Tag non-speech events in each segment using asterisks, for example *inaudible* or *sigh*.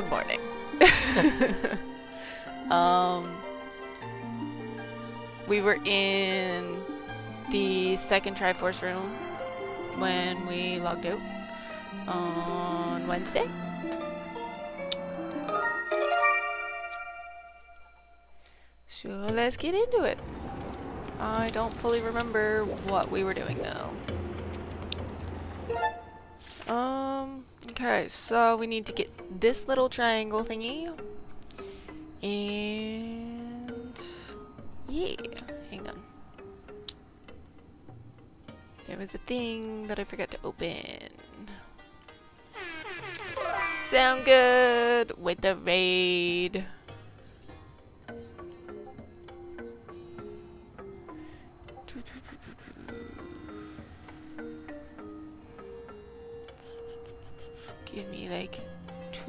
good morning. *laughs* um, we were in the second Triforce room when we logged out on Wednesday. So let's get into it. I don't fully remember what we were doing so we need to get this little triangle thingy. And yeah, hang on. There was a thing that I forgot to open. Sound good with the raid.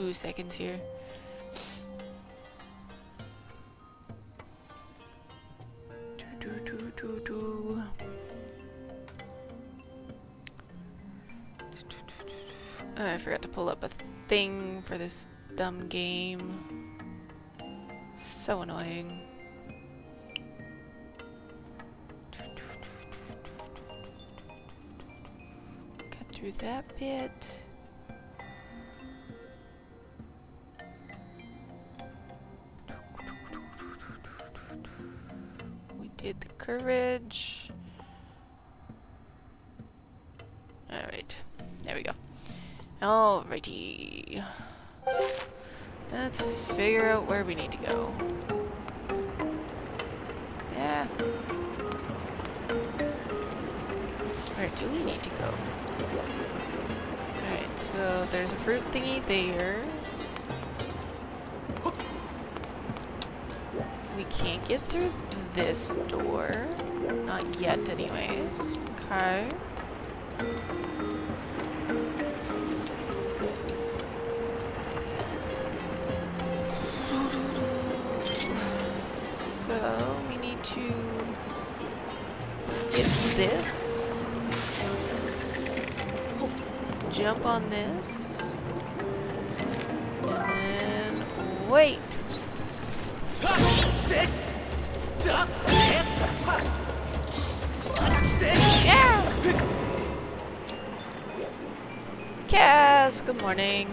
Two seconds here. Do, do, do, do, do. Oh, I forgot to pull up a thing for this dumb game. So annoying. Got through that bit. Courage. Alright, there we go. Alrighty. Let's figure out where we need to go. Yeah. Where do we need to go? Alright, so there's a fruit thingy there. We can't get through this door. Not yet, anyways. Okay. So we need to get this. Jump on this. And wait. Morning.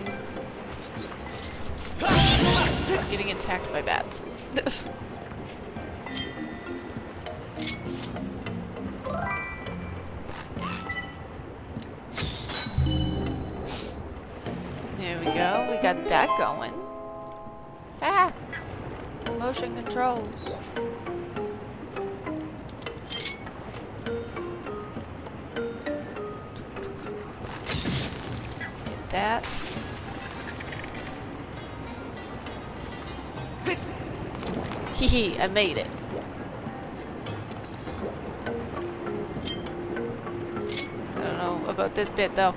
Getting attacked by bats. I made it. I don't know about this bit though.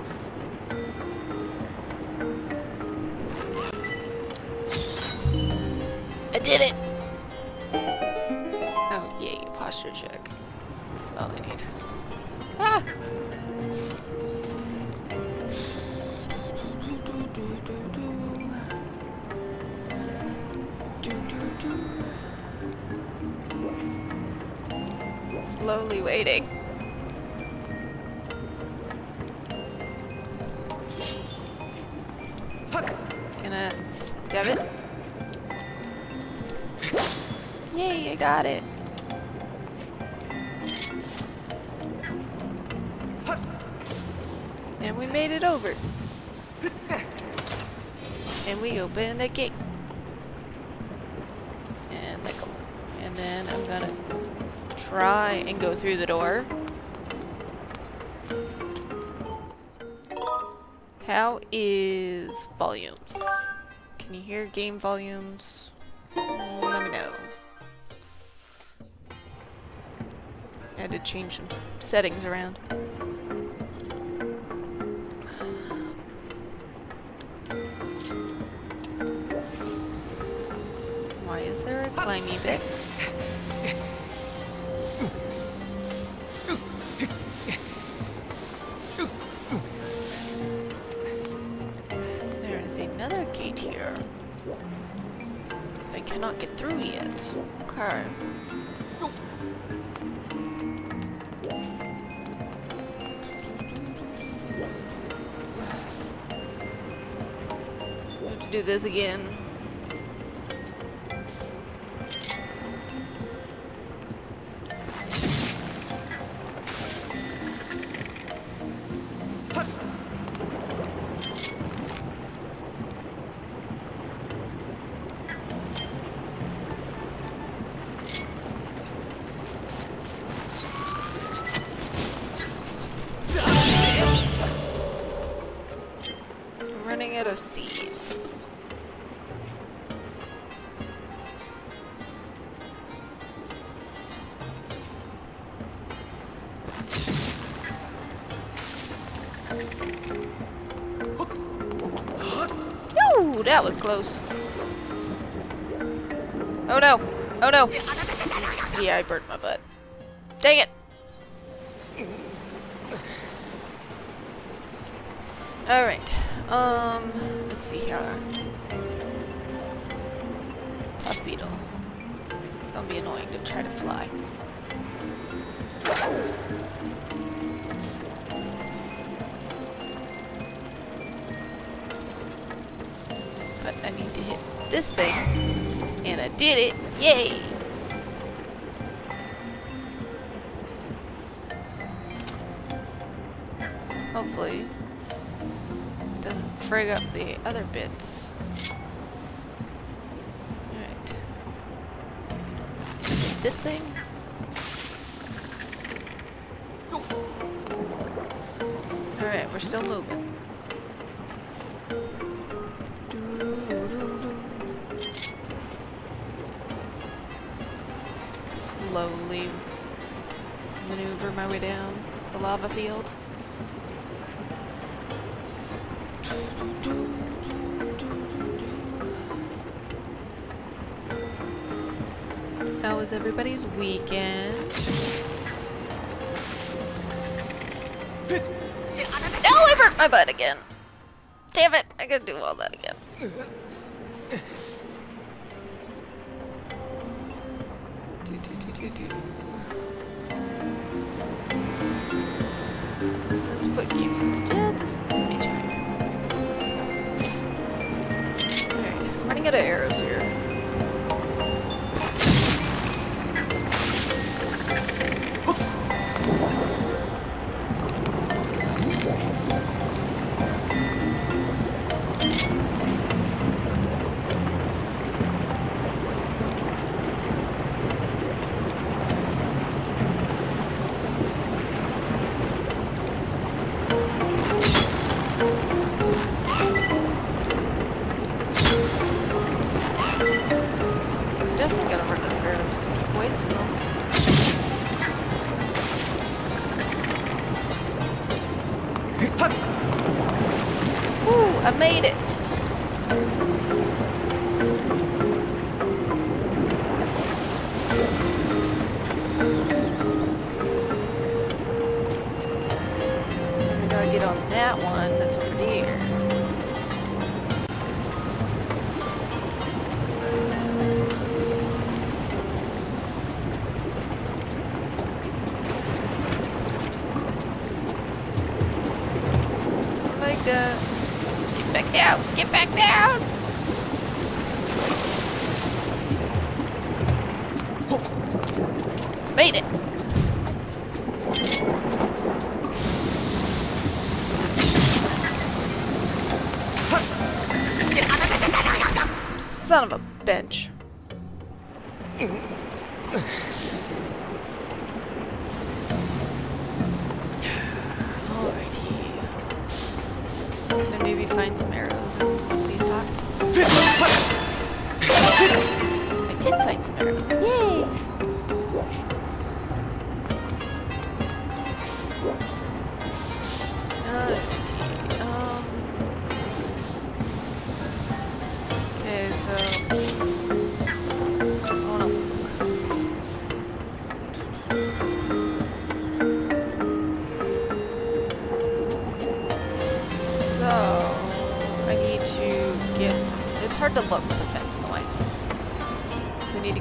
Volumes? Mm, let me know. I had to change some settings around. gonna be annoying to try to fly. But I need to hit this thing. And I did it! Yay! Hopefully, it doesn't frig up the other bits. this thing? Alright, we're still moving. Slowly maneuver my way down the lava field. my butt again. Damn it, I gotta do all that again.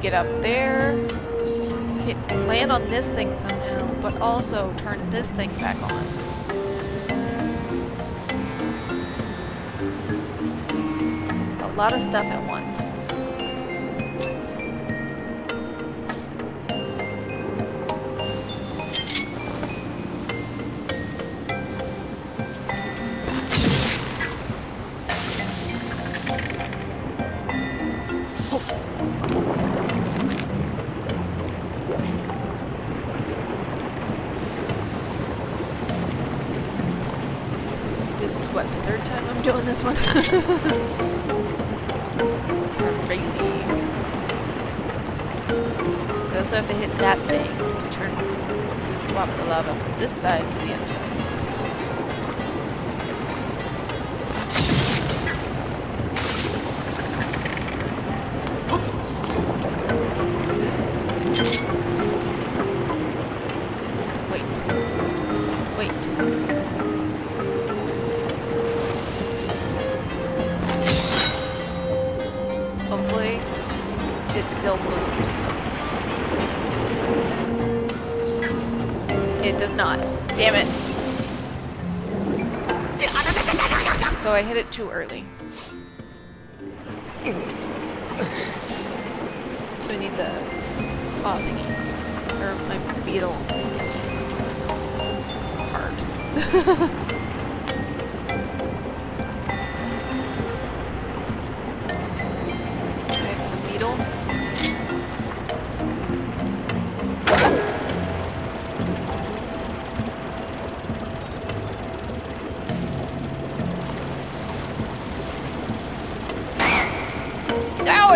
get up there, hit, land on this thing somehow, but also turn this thing back on. A lot of stuff at this one. it too early.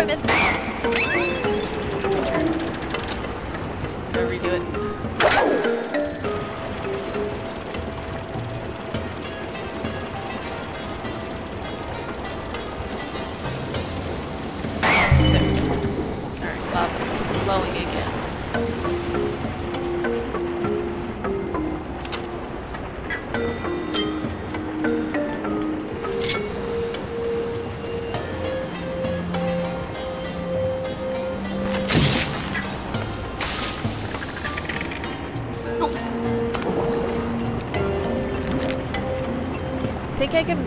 I missed it. Sure. Gotta redo it.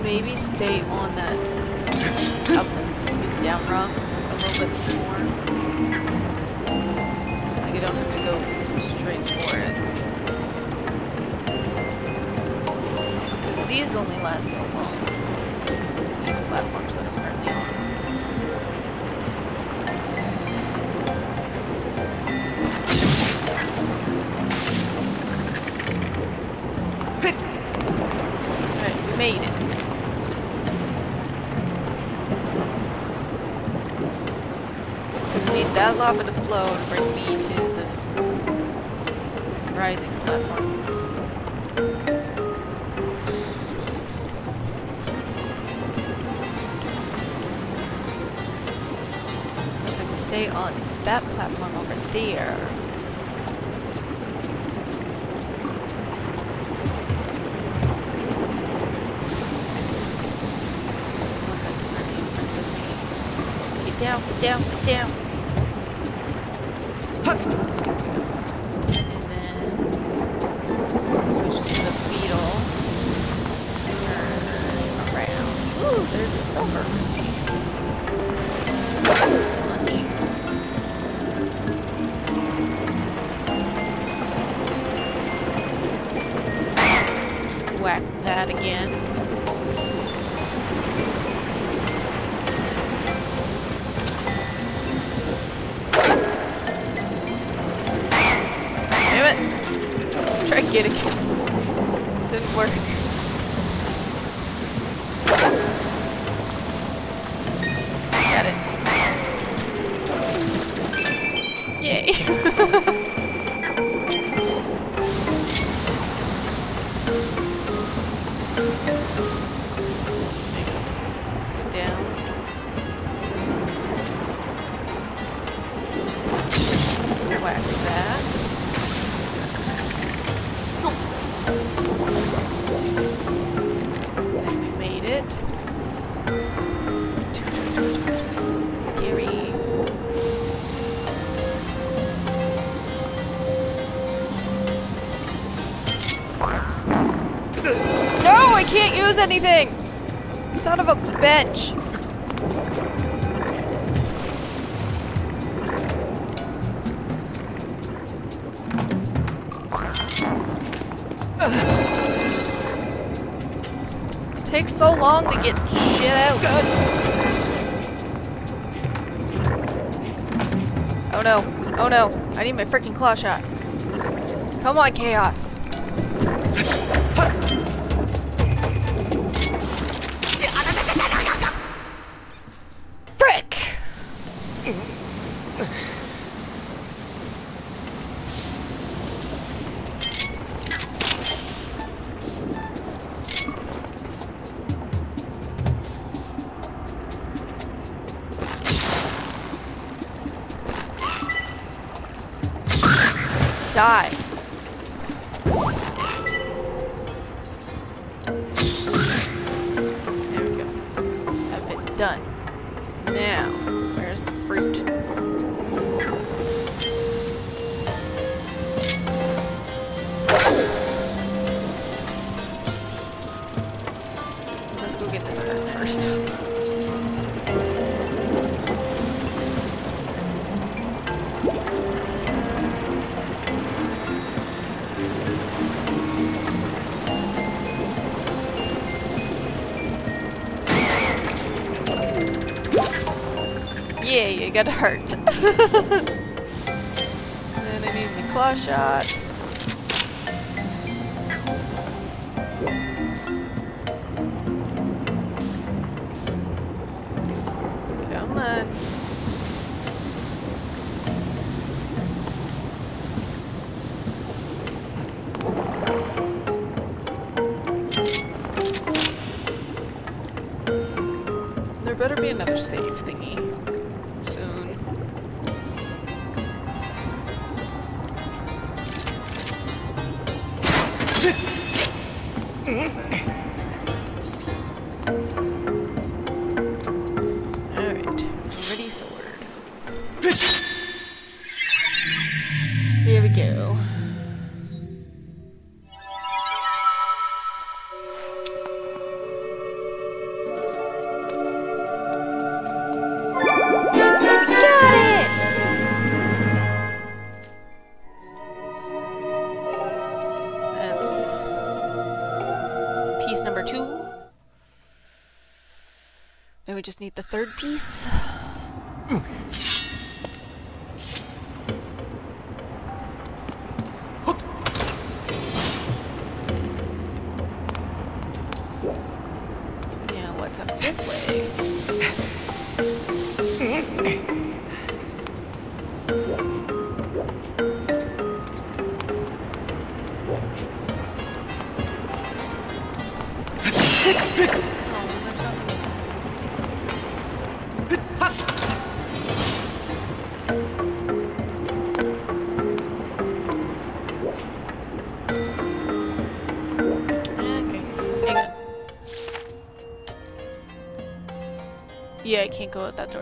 maybe stay on that flow to bring me to use anything! Son of a bench. Takes so long to get shit out. God. Oh no. Oh no. I need my freaking claw shot. Come on, Chaos. shot. need the third piece.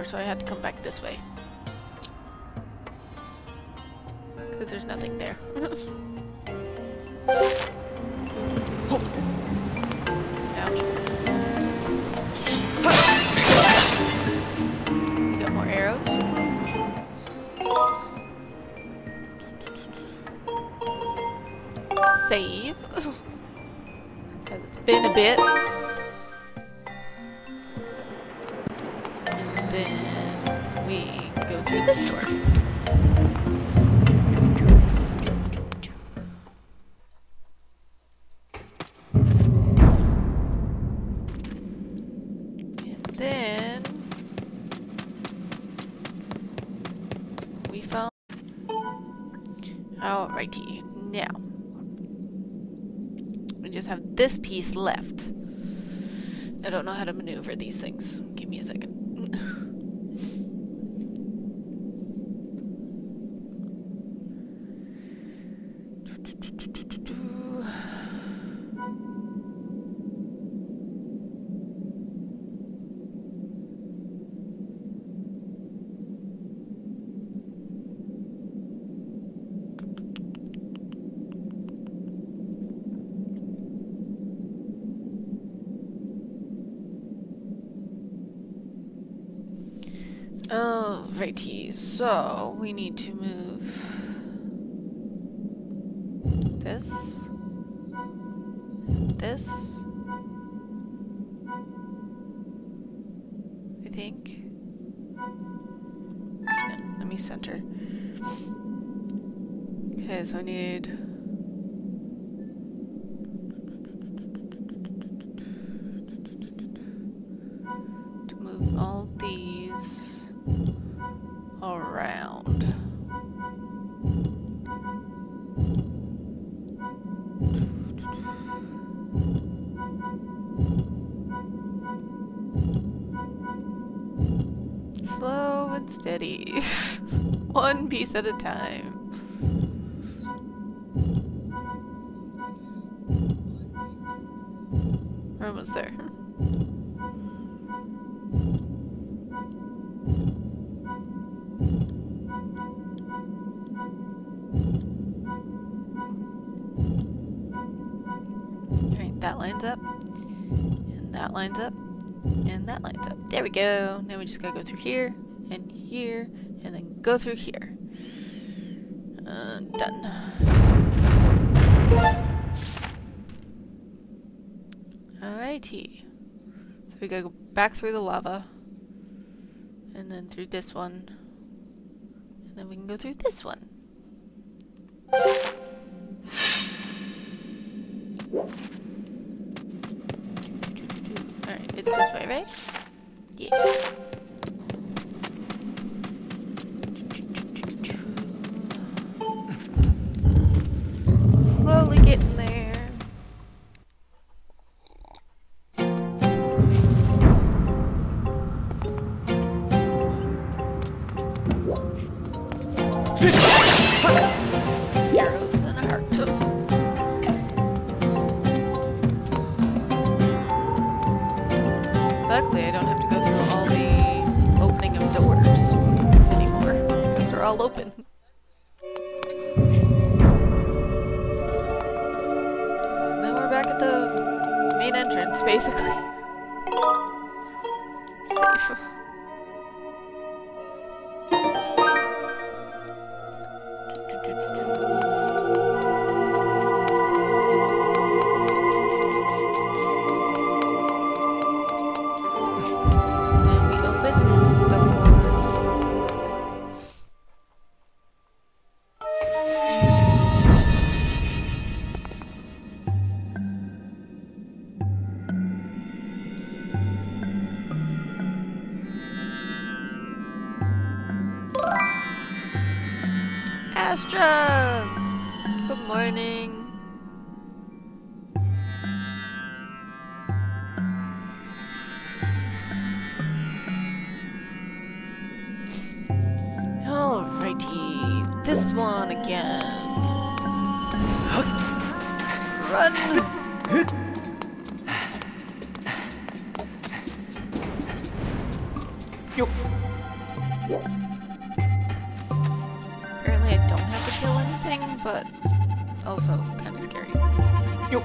so I had to come back piece left. I don't know how to maneuver these things. We need to move this, this, I think. Let me center. Okay, so I need around. Slow and steady. *laughs* One piece at a time. We're almost there. That lines up. And that lines up. And that lines up. There we go. Now we just gotta go through here, and here, and then go through here. Uh, done. Alrighty. So we gotta go back through the lava. And then through this one. And then we can go through this one. Alright, it's this way, right? Yeah. This one again. Run! Apparently I don't have to kill anything, but also kind of scary. There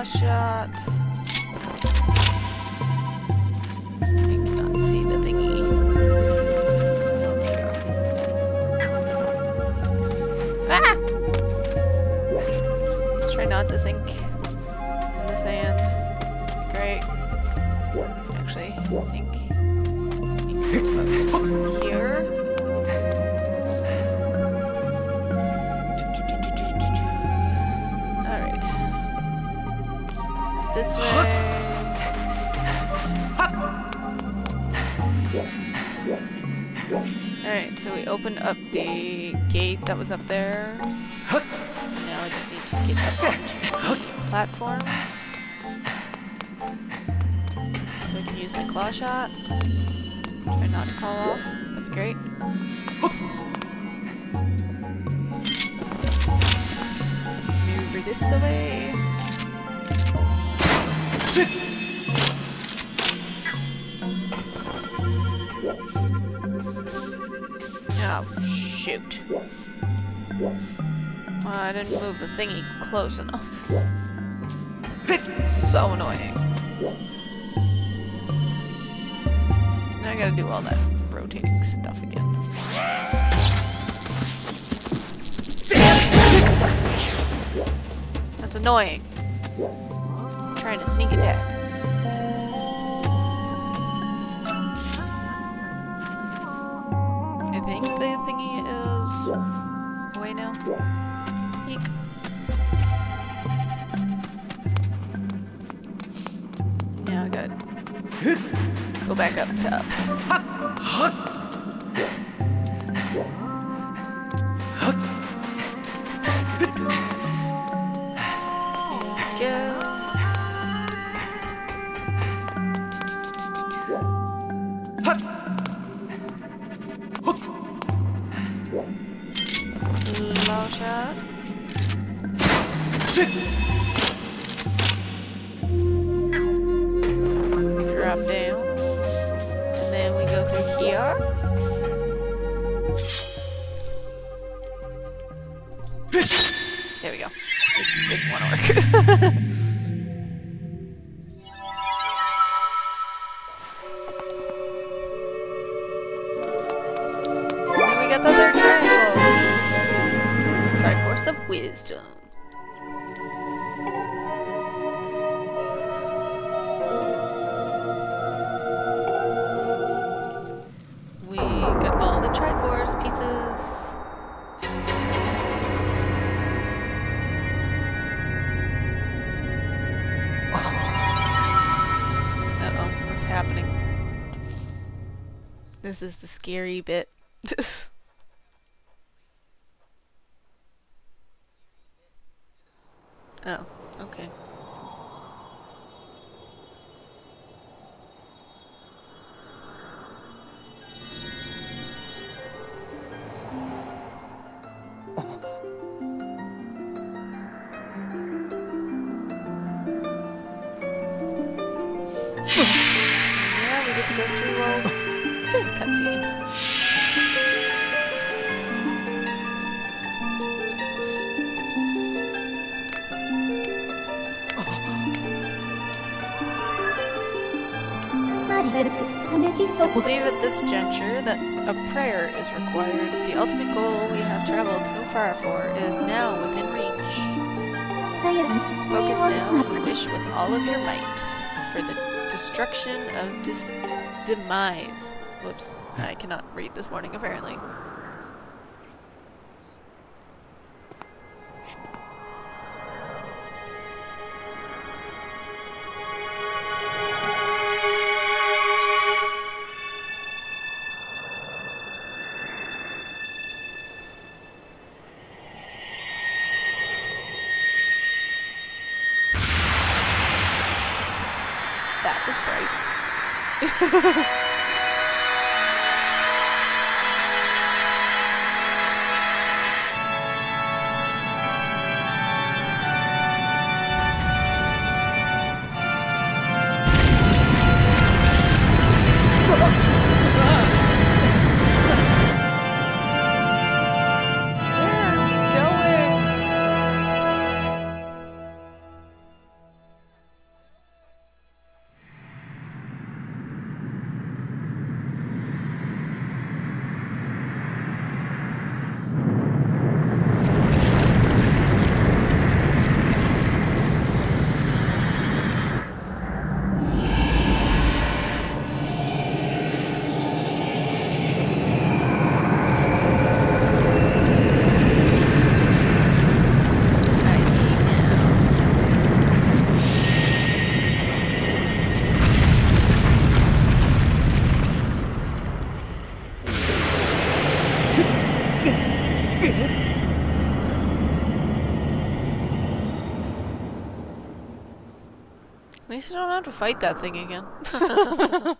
a gate that was up there. Now I just need to get up the platforms. So I can use my claw shot. Try not to fall off. That'd be great. Maneuver this way. Shoot. Well, I didn't move the thingy close enough. *laughs* So annoying. Now I gotta do all that rotating stuff again. That's annoying. trying to sneak attack. Back up top. This is the scary bit. *laughs* destruction of dis demise. Whoops, I cannot read this morning apparently. Least I don't have to fight that thing again. *laughs* *laughs*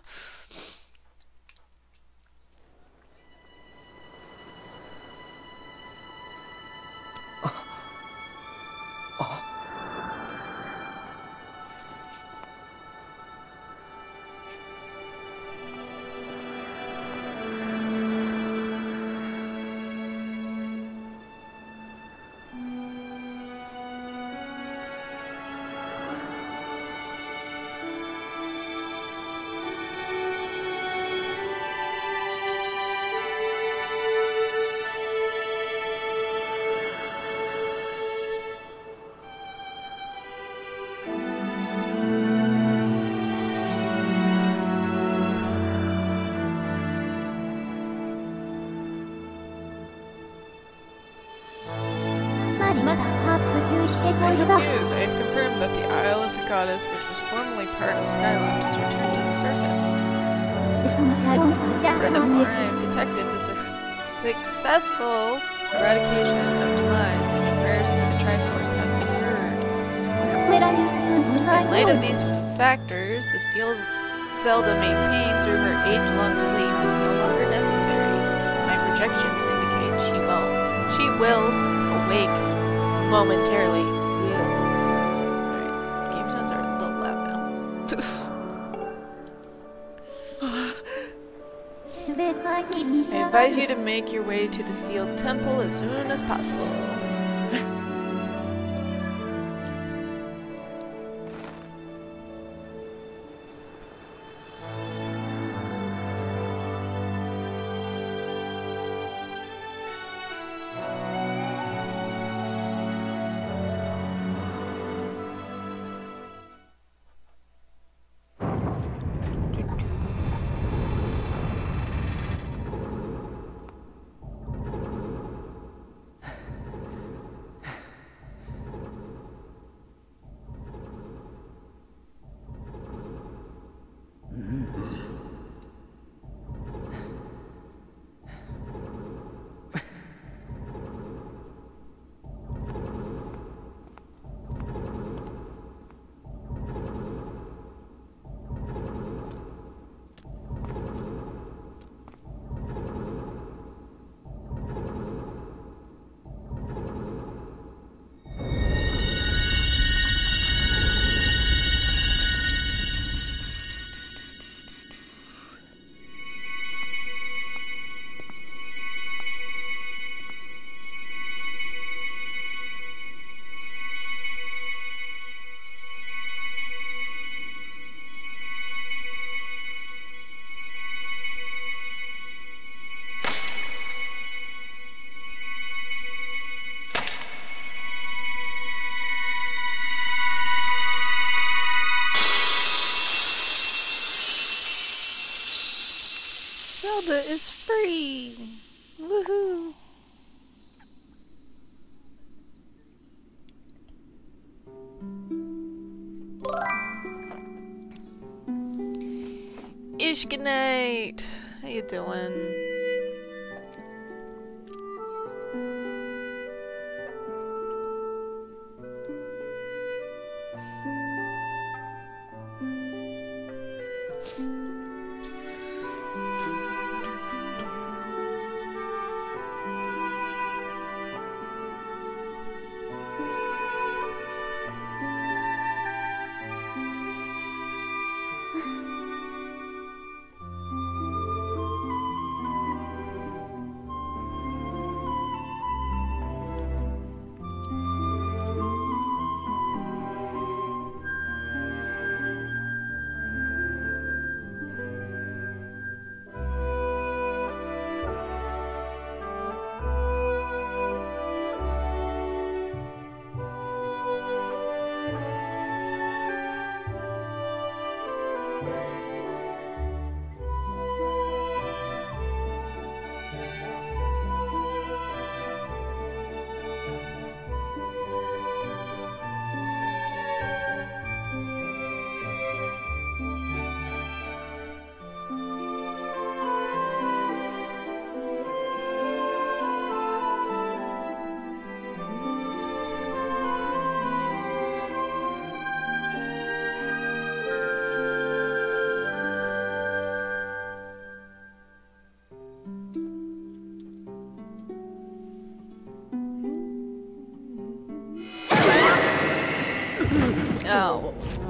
news! I have confirmed that the Isle of the Goddess, which was formerly part of Skyloft, has returned to the surface. Furthermore, I have detected the suc- successful eradication of demise, and prayers to the Triforce have been heard. In light of these factors, the seal Zelda maintained through her age-long sleep is no longer necessary. My projections indicate she will, she will awake momentarily. I advise you to make your way to the sealed temple as soon as possible.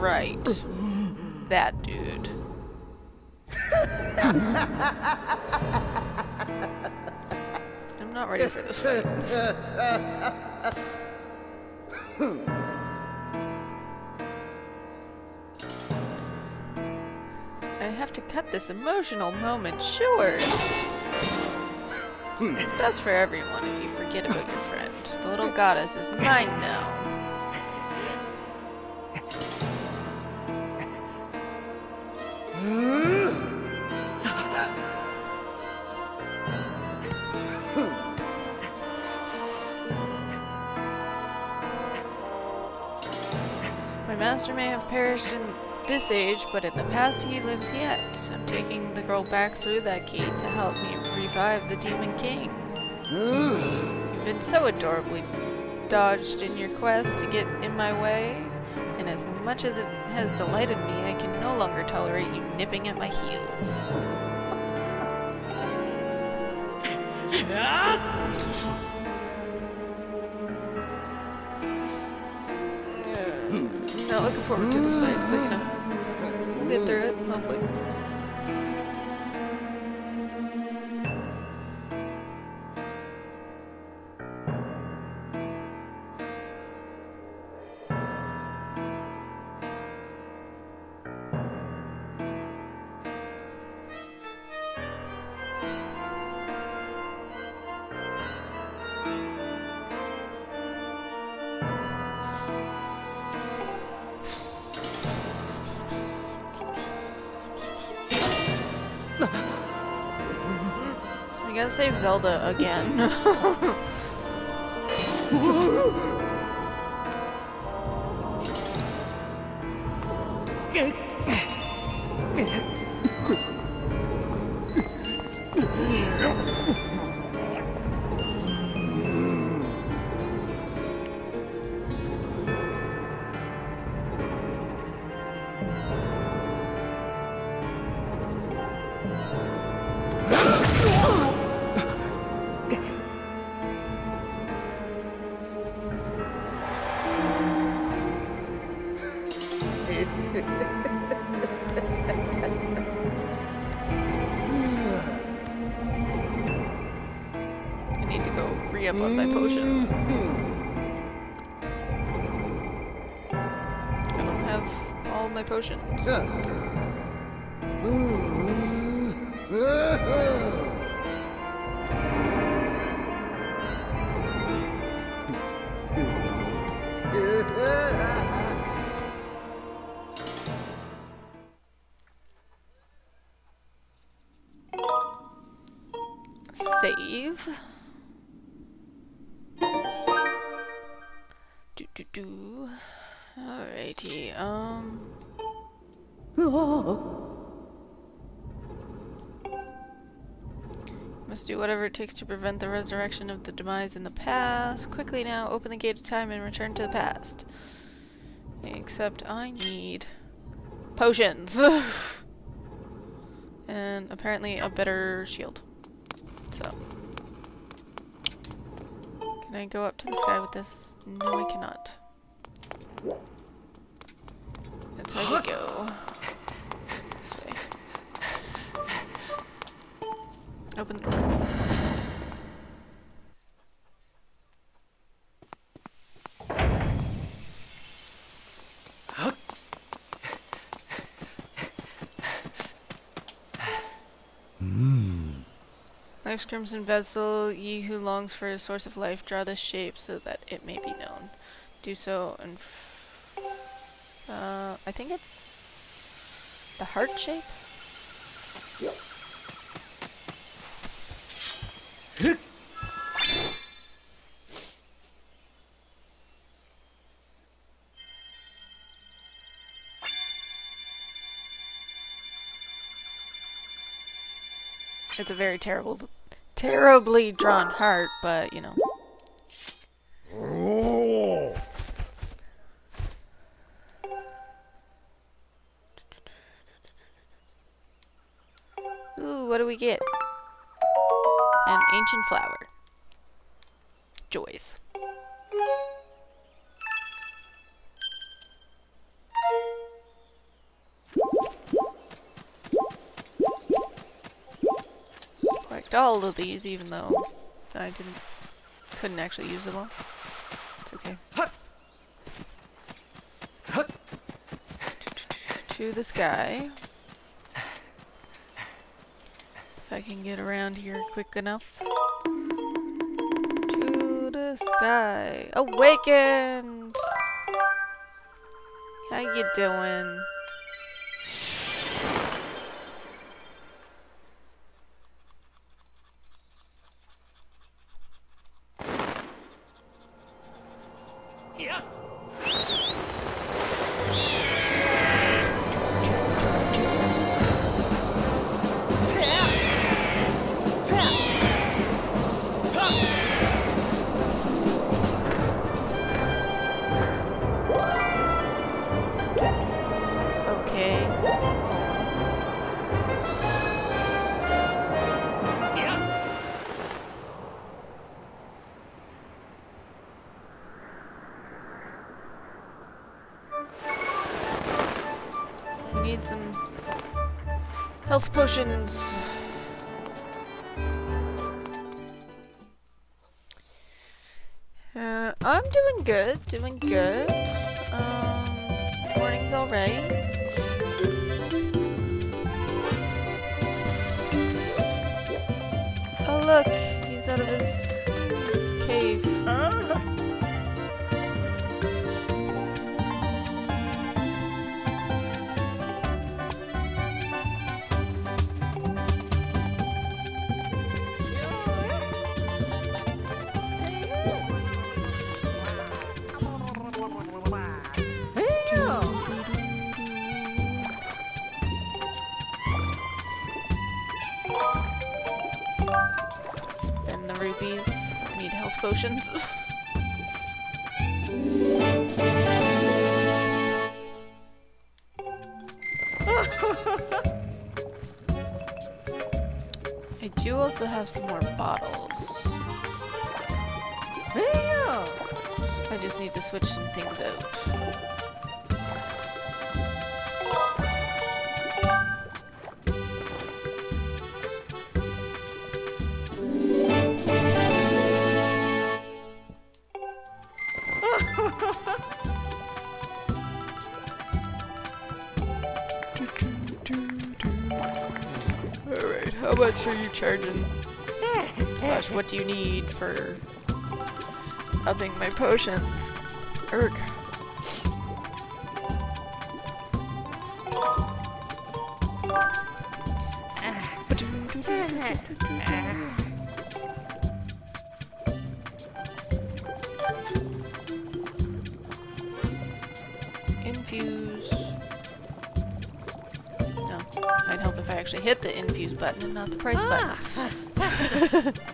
Right. That dude. I'm not ready for this fight. I have to cut this emotional moment short. It's best for everyone if you forget about your friend. The little goddess is mine now. In this age, but in the past he lives yet. I'm taking the girl back through that gate to help me revive the Demon King. You've been so adorably dodged in your quest to get in my way, and as much as it has delighted me, I can no longer tolerate you nipping at my heels. *laughs* Ah! Forward to this fight, but you know, we'll get through it, hopefully. Zelda again. *laughs* to prevent the resurrection of the demise in the past. Quickly now, open the gate of time and return to the past. Except I need potions. *laughs* and apparently a better shield. So. Can I go up to the sky with this? No, I cannot. That's how you go. Open the door. Crimson vessel, ye who longs for a source of life, draw this shape so that it may be known. Do so and uh, I think it's the heart shape. It's a very terrible, terribly drawn heart, but you know. Ooh, what do we get? An ancient flower. Joys. Collect all of these, even though I didn't, couldn't actually use them all. It's okay. To the sky. If I can get around here quick enough. To the sky. Awakened! How you doing? Doing good, Rupees. Need health potions. *laughs* I do also have some more bottles. I just need to switch some things out. Charging? Gosh, what do you need for upping my potions? Erg. And not the price button. Ah. *laughs*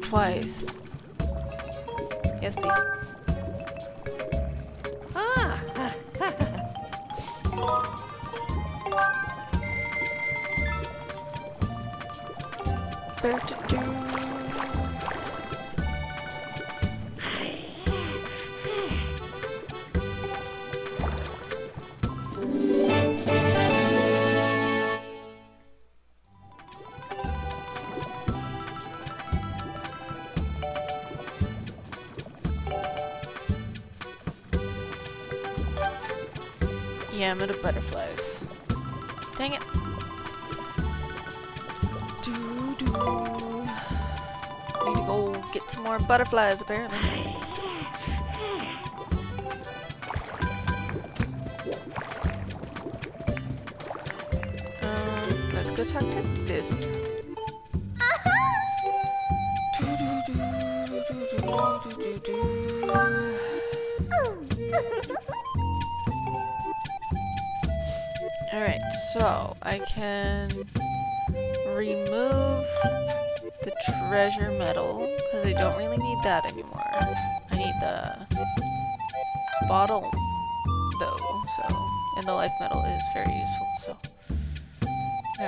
twice. Butterflies, apparently.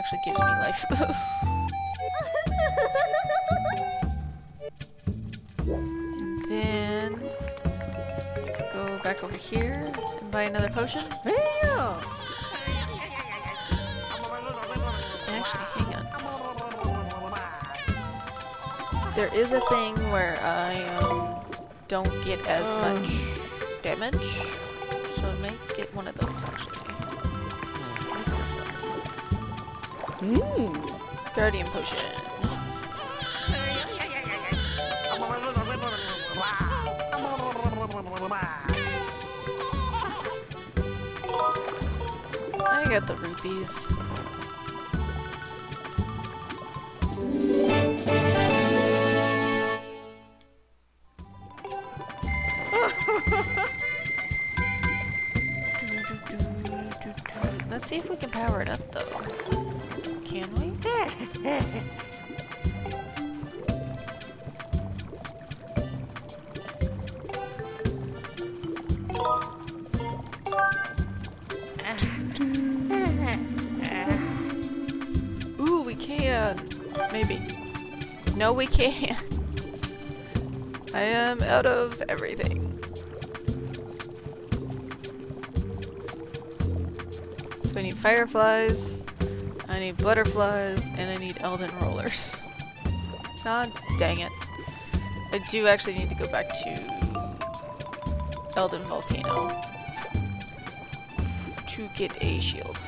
Actually gives me life. and *laughs* then let's go back over here and buy another potion. Actually, hang on. There is a thing where I um, don't get as much damage, one? Guardian potion. I got the rupees. Out of everything. So I need fireflies, I need butterflies, and I need Eldin rollers. *laughs* God dang it. I do actually need to go back to Eldin Volcano to get a shield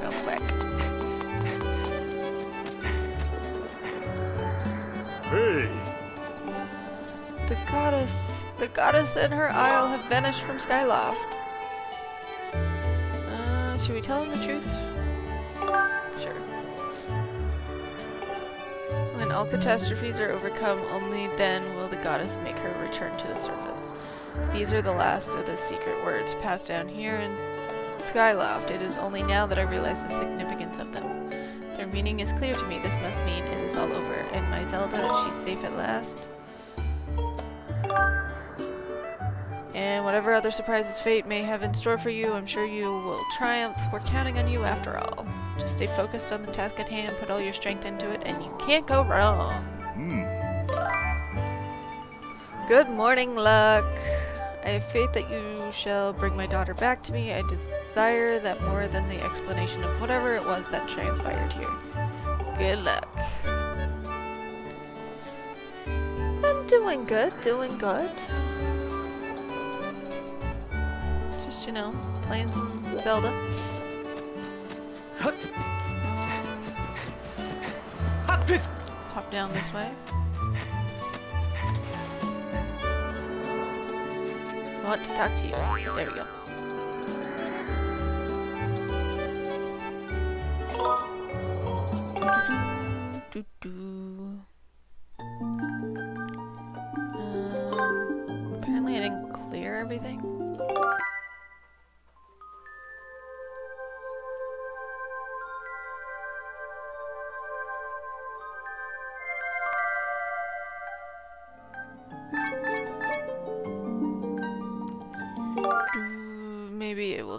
real quick. Hey, The goddess, the goddess and her isle have vanished from Skyloft. Uh, should we tell him the truth? Sure. When all catastrophes are overcome, only then will the goddess make her return to the surface. These are the last of the secret words passed down here in Skyloft. It is only now that I realize the significance of them. Their meaning is clear to me. This must mean it is all over. And my Zelda, she's safe at last. And whatever other surprises fate may have in store for you, I'm sure you will triumph. We're counting on you after all. Just stay focused on the task at hand, put all your strength into it, and you can't go wrong. hmm. Good morning, Luck. I have faith that you shall bring my daughter back to me. I desire that more than the explanation of whatever it was that transpired here. Good luck. I'm doing good, doing good. Just, you know, playing some Zelda. Hop down this way. Want to talk to you. There we go. Um, apparently I didn't clear everything.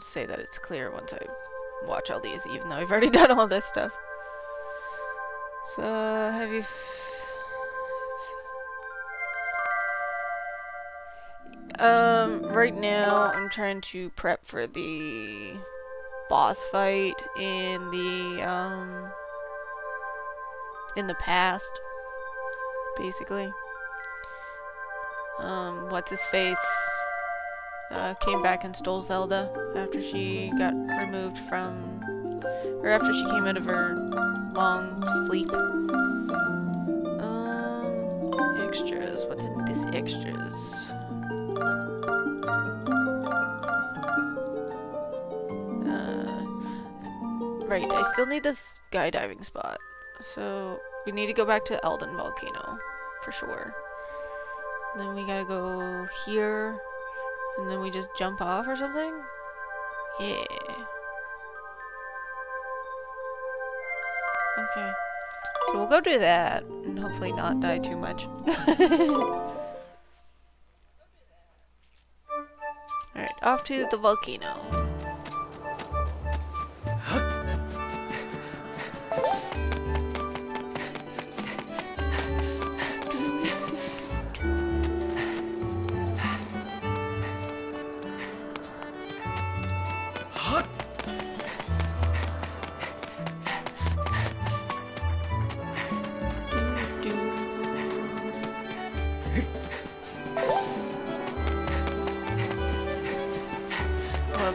Say that it's clear once I watch all these, even though I've already *laughs* done all this stuff. So, have you... Um, right now I'm trying to prep for the boss fight in the, um, in the past, basically. Um, what's his face? Uh, came back and stole Zelda after she got removed from, or after she came out of her long sleep. Um, extras. What's in this extras? Uh, right. I still need this skydiving spot, so we need to go back to Eldin Volcano for sure. Then we gotta go here. And then we just jump off or something? Yeah. Okay. So we'll go do that and hopefully not die too much. *laughs* Alright, off to the volcano.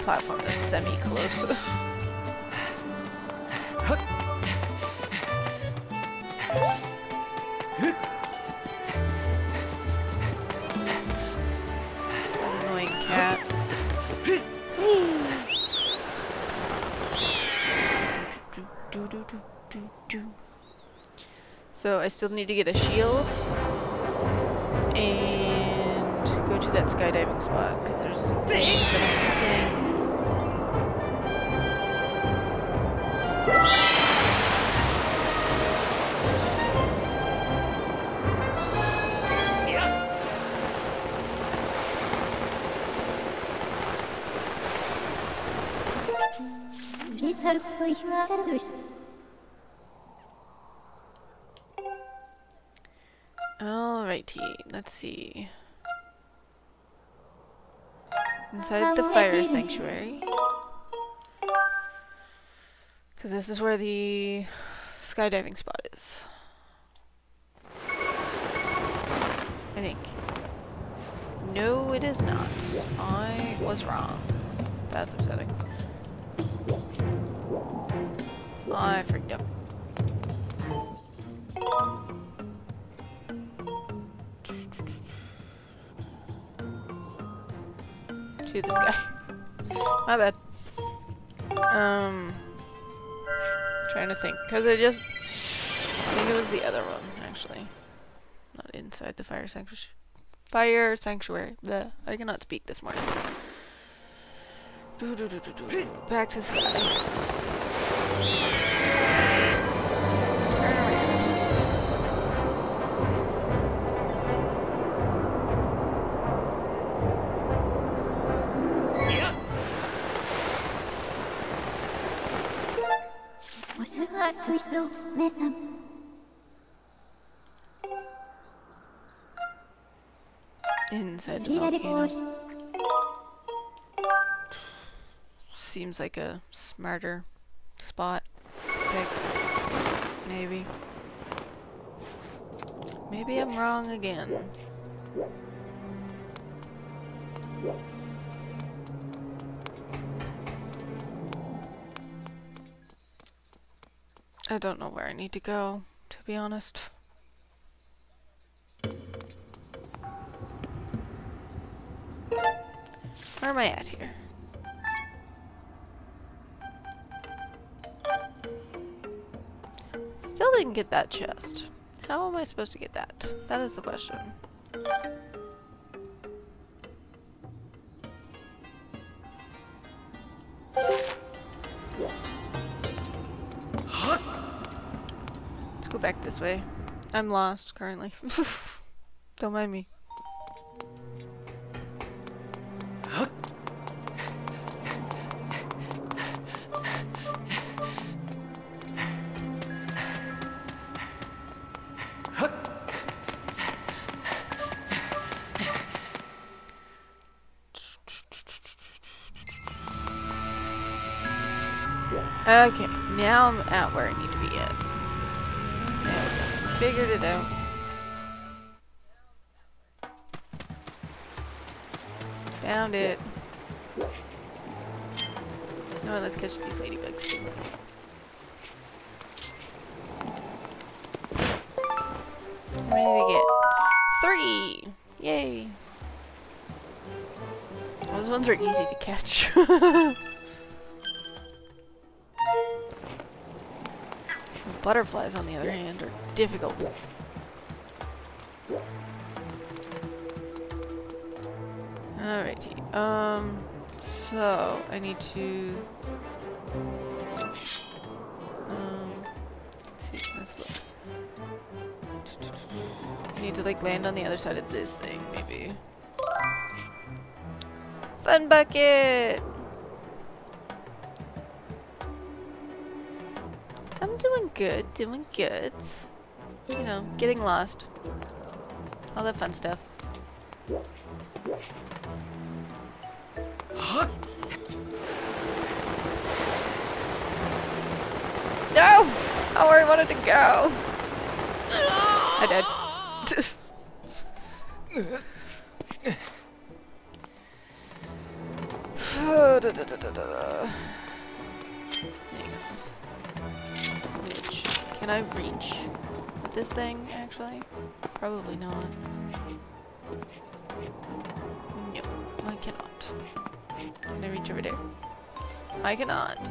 Platform that's semi-close. Annoying cat. So I still need to get a shield and go to that skydiving spot because there's some things that I'm missing. Research to yourself. Alrighty, let's see. Inside the fire sanctuary. Because this is where the skydiving spot is. I think. No, it is not. I was wrong. That's upsetting. I freaked out. to this guy. *laughs* My bad. Um, trying to think, cause I just I think it was the other one actually, not inside the fire sanctuary. Fire sanctuary. Bleh. I cannot speak this morning. Back to the sky. Osaka Suizo Nesan. Inside the 左 volcano. 腰 Seems like a smarter spot to pick. Maybe. Maybe I'm wrong again. I don't know where I need to go, to be honest. Where am I at here? Still didn't get that chest. How am I supposed to get that? That is the question. I'm lost currently. *laughs* Don't mind me. Okay, now I'm at where I Figured it out. Found it. No, let's catch these ladybugs. How many did get? Three! Yay! Those ones are easy to catch. *laughs* Butterflies, on the other hand, are difficult. Alrighty. Um, so I need to. Um, see. Let's look. I need to like land on the other side of this thing, maybe. Fun bucket. Good, doing good. You know, getting lost. All that fun stuff. This thing, actually? Probably not. No, I cannot. Can I reach over there? I cannot.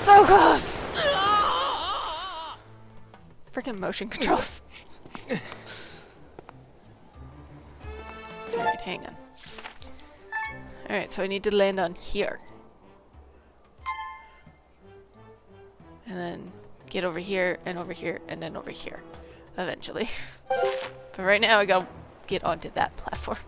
So close! *laughs* Freaking motion controls. So I need to land on here. And then get over here, and over here, and then over here. Eventually. but right now I gotta get onto that platform.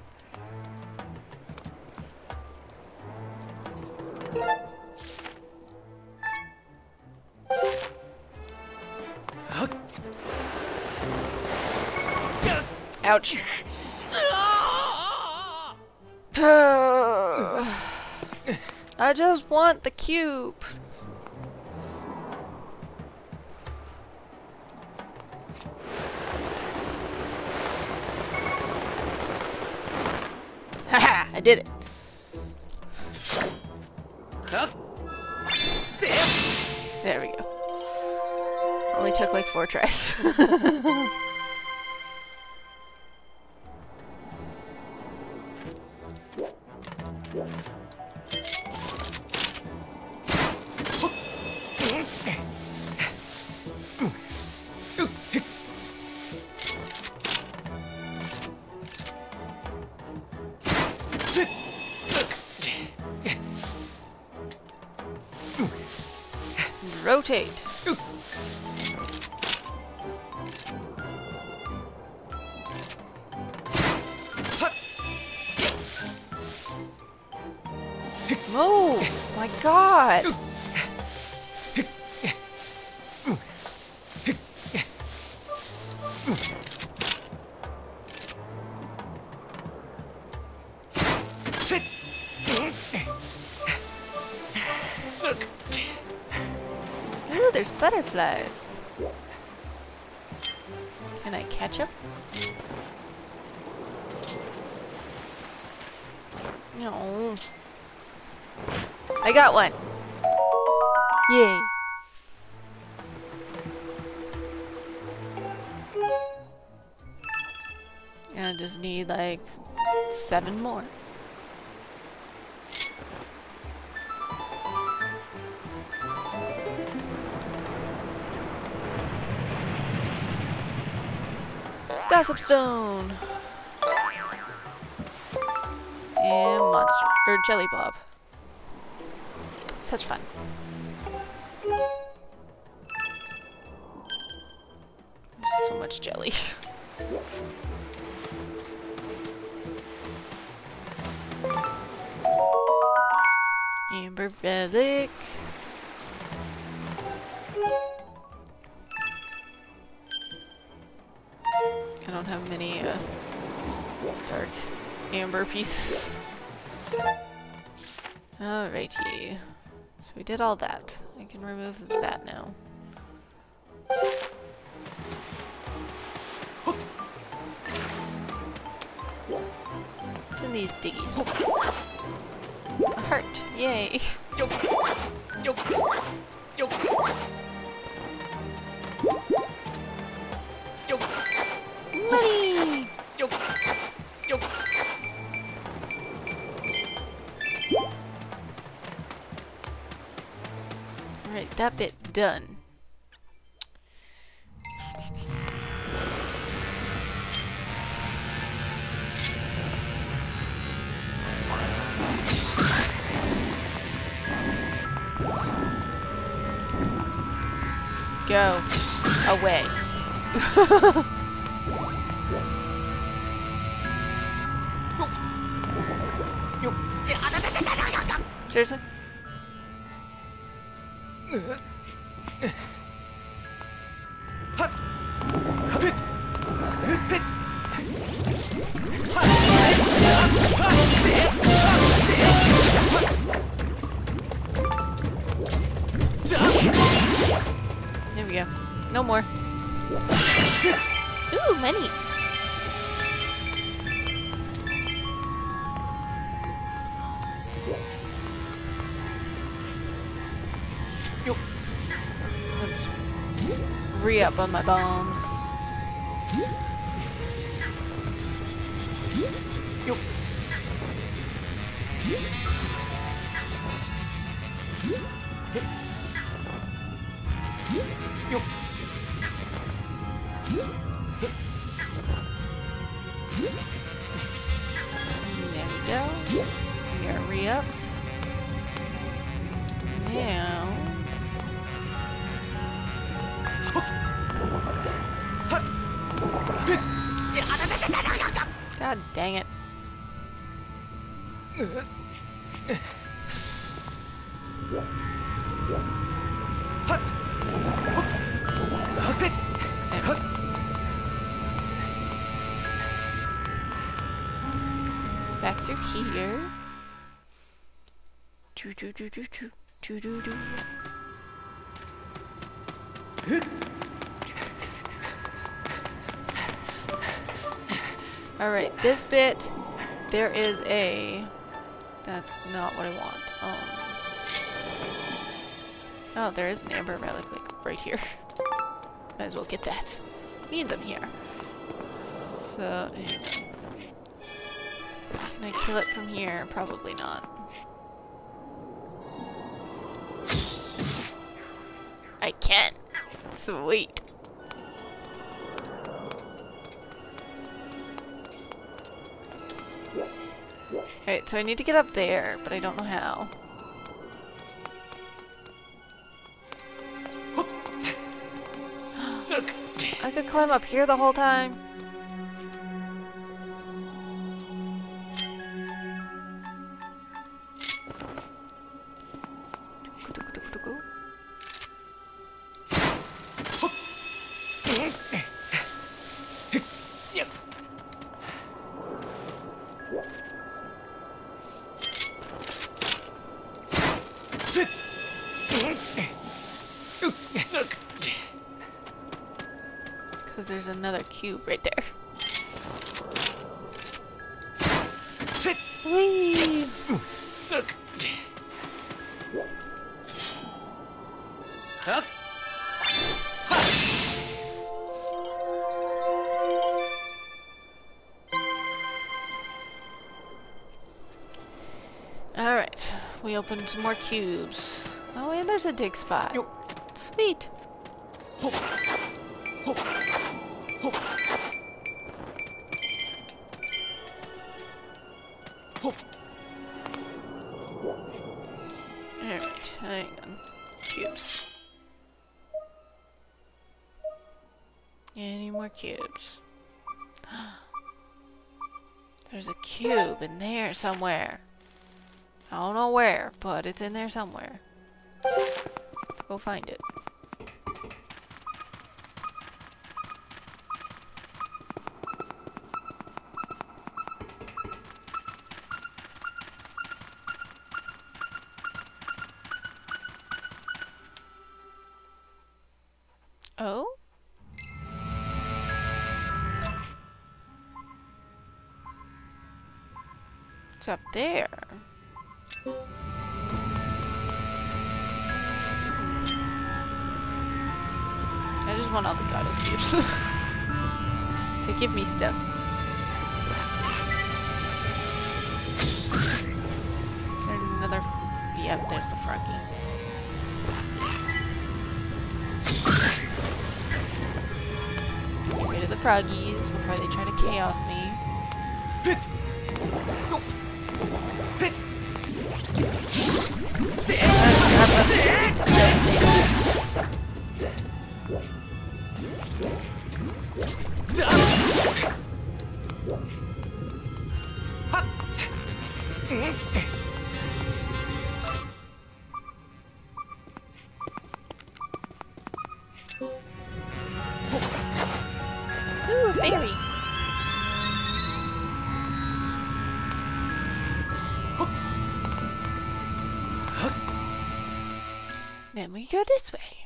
Ouch. I just want the cube. *laughs* Haha, I did it. There we go. Only took like four tries. *laughs* just need like seven more. Gossip Stone! And Monster, or Jelly Blob. Such fun. There's So much jelly. *laughs* Relic. I don't have many uh, dark amber pieces. Alrighty. So we did all that. I can remove that now. In these diggies? A heart. Yay. Money! Alright, that bit done. Go away. Seriously? Re-up on my bombs. Do do do. All right, this bit there is a. That's not what I want. Um. Oh, there is an amber relic like right here. *laughs* Might as well get that. Need them here. So. Can I kill it from here? Probably not. Sweet. Alright, so I need to get up there, but I don't know how. *gasps* I could climb up here the whole time. Cube right there. Whee! Alright, we opened some more cubes. Oh, and there's a dig spot. Sweet. Alright, hang on. Cubes. Any more cubes? *gasps* There's a cube in there somewhere. I don't know where, but it's in there somewhere. Go find it. Oh? It's up there. I just want all the goddess cubes. *laughs* they give me stuff. There's another. Yep, there's the froggy. Froggies before they try to chaos me. Ooh, a go this way.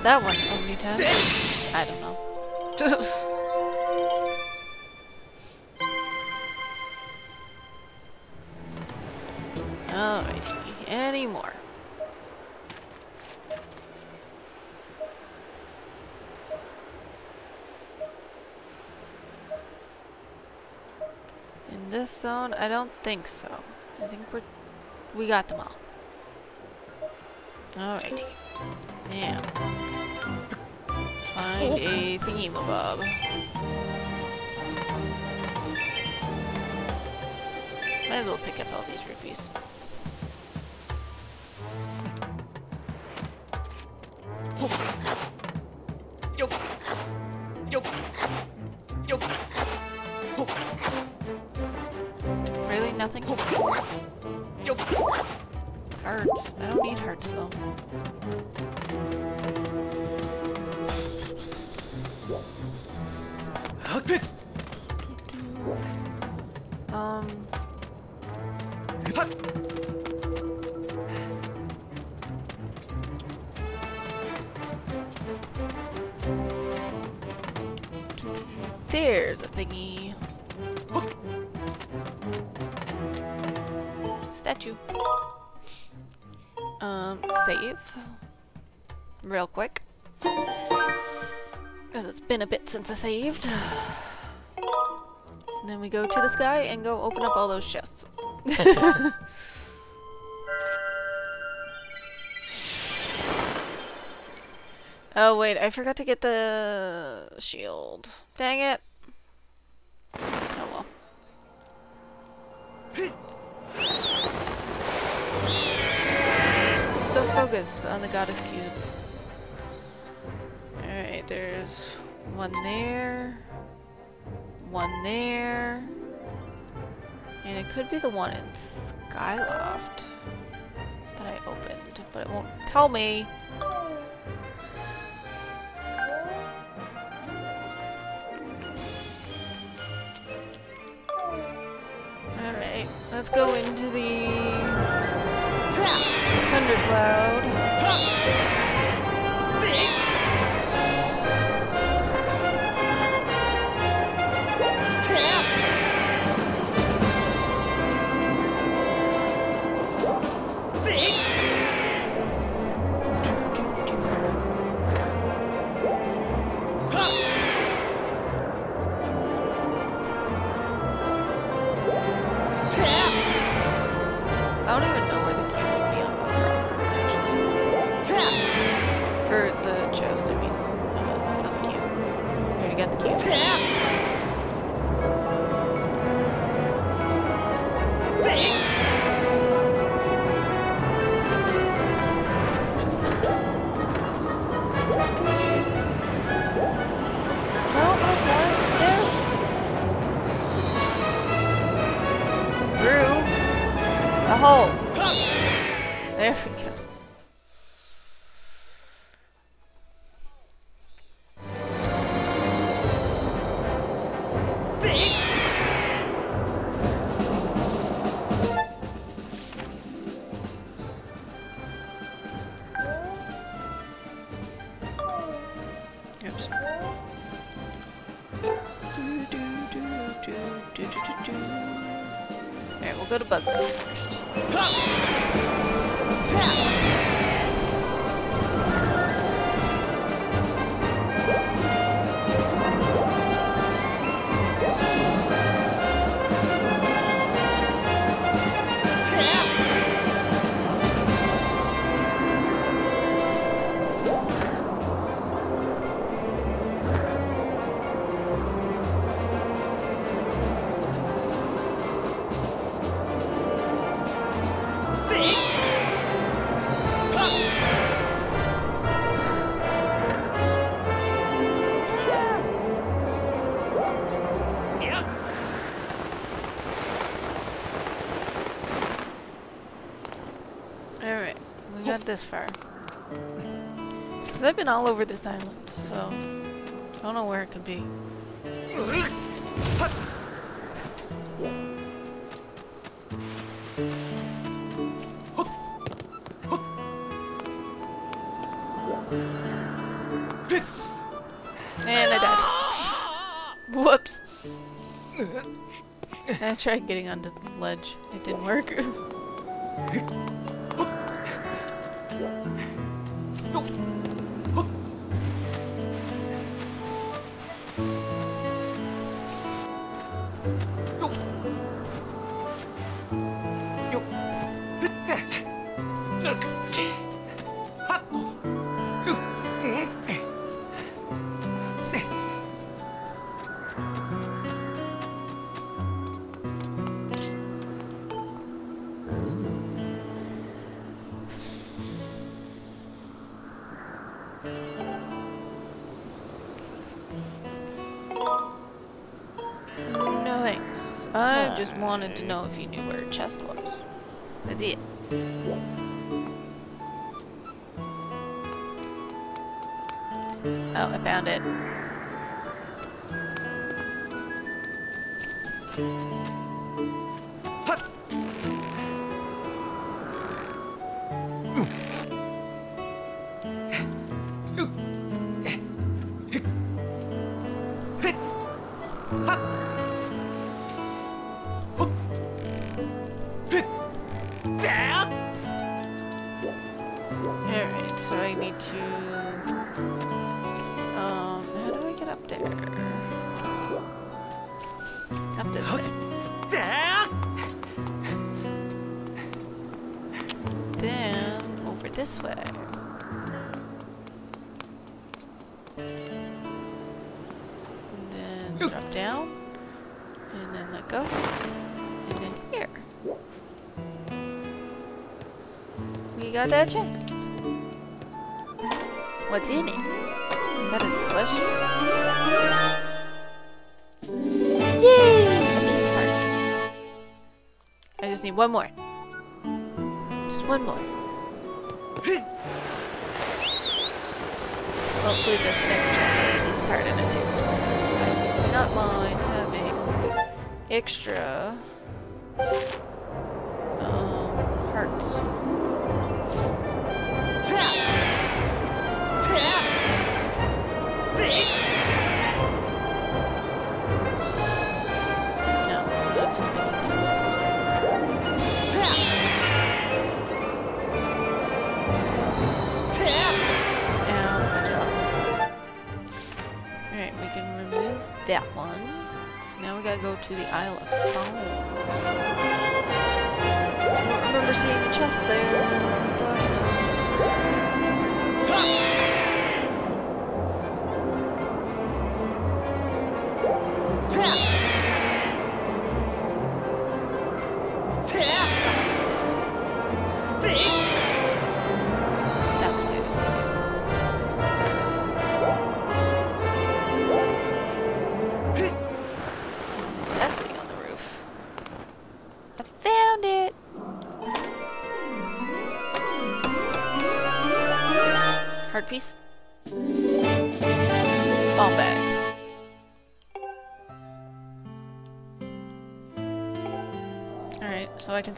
Missed that one so many times? I don't know. *laughs* Alrighty, any more? In this zone, I don't think so. I think we're we got them all. Alrighty. Find a thingamabob. Might as well pick up all these rupees. Open up all those chests. *laughs* oh wait, I forgot to get the shield. Dang it. Could be the one in Skyloft that I opened, but it won't tell me. Alright, let's go into the Thundercloud. This far. 'Cause I've been all over this island, so I don't know where it could be. And I died. *laughs* Whoops. I tried getting onto the ledge. It didn't work. *laughs* wanted to know if you knew where a That chest. What's in it? That is the question. Yay! I just need one more.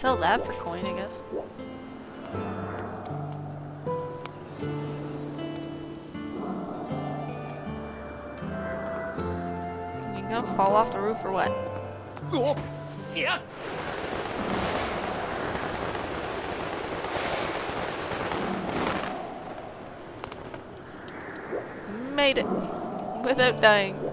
Sell that for coin, I guess. You gonna fall off the roof or what? Yeah. Made it. Without dying.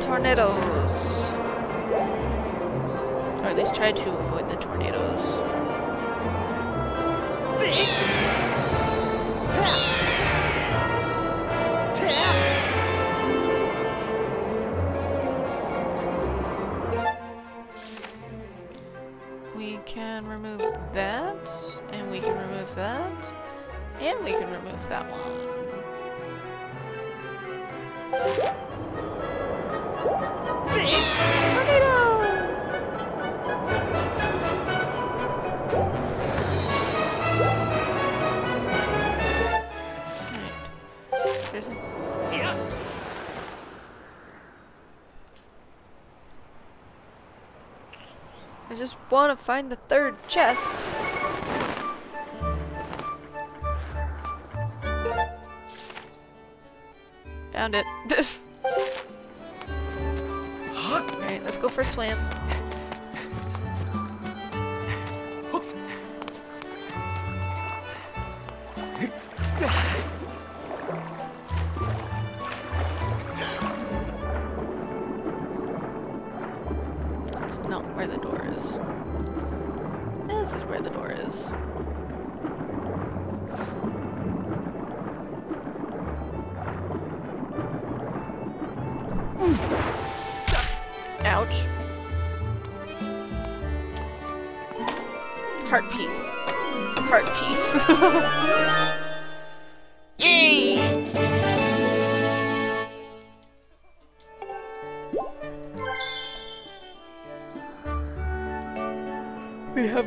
Avoid find the third chest.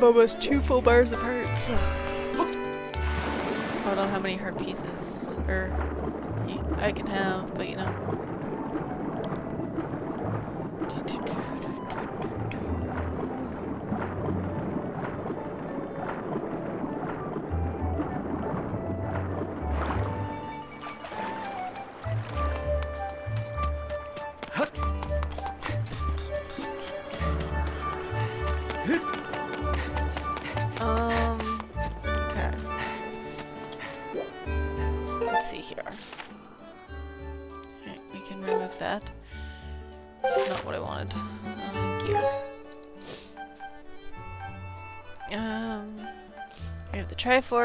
Almost two full bars of hearts. I don't know how many heart pieces or I can have, but you know.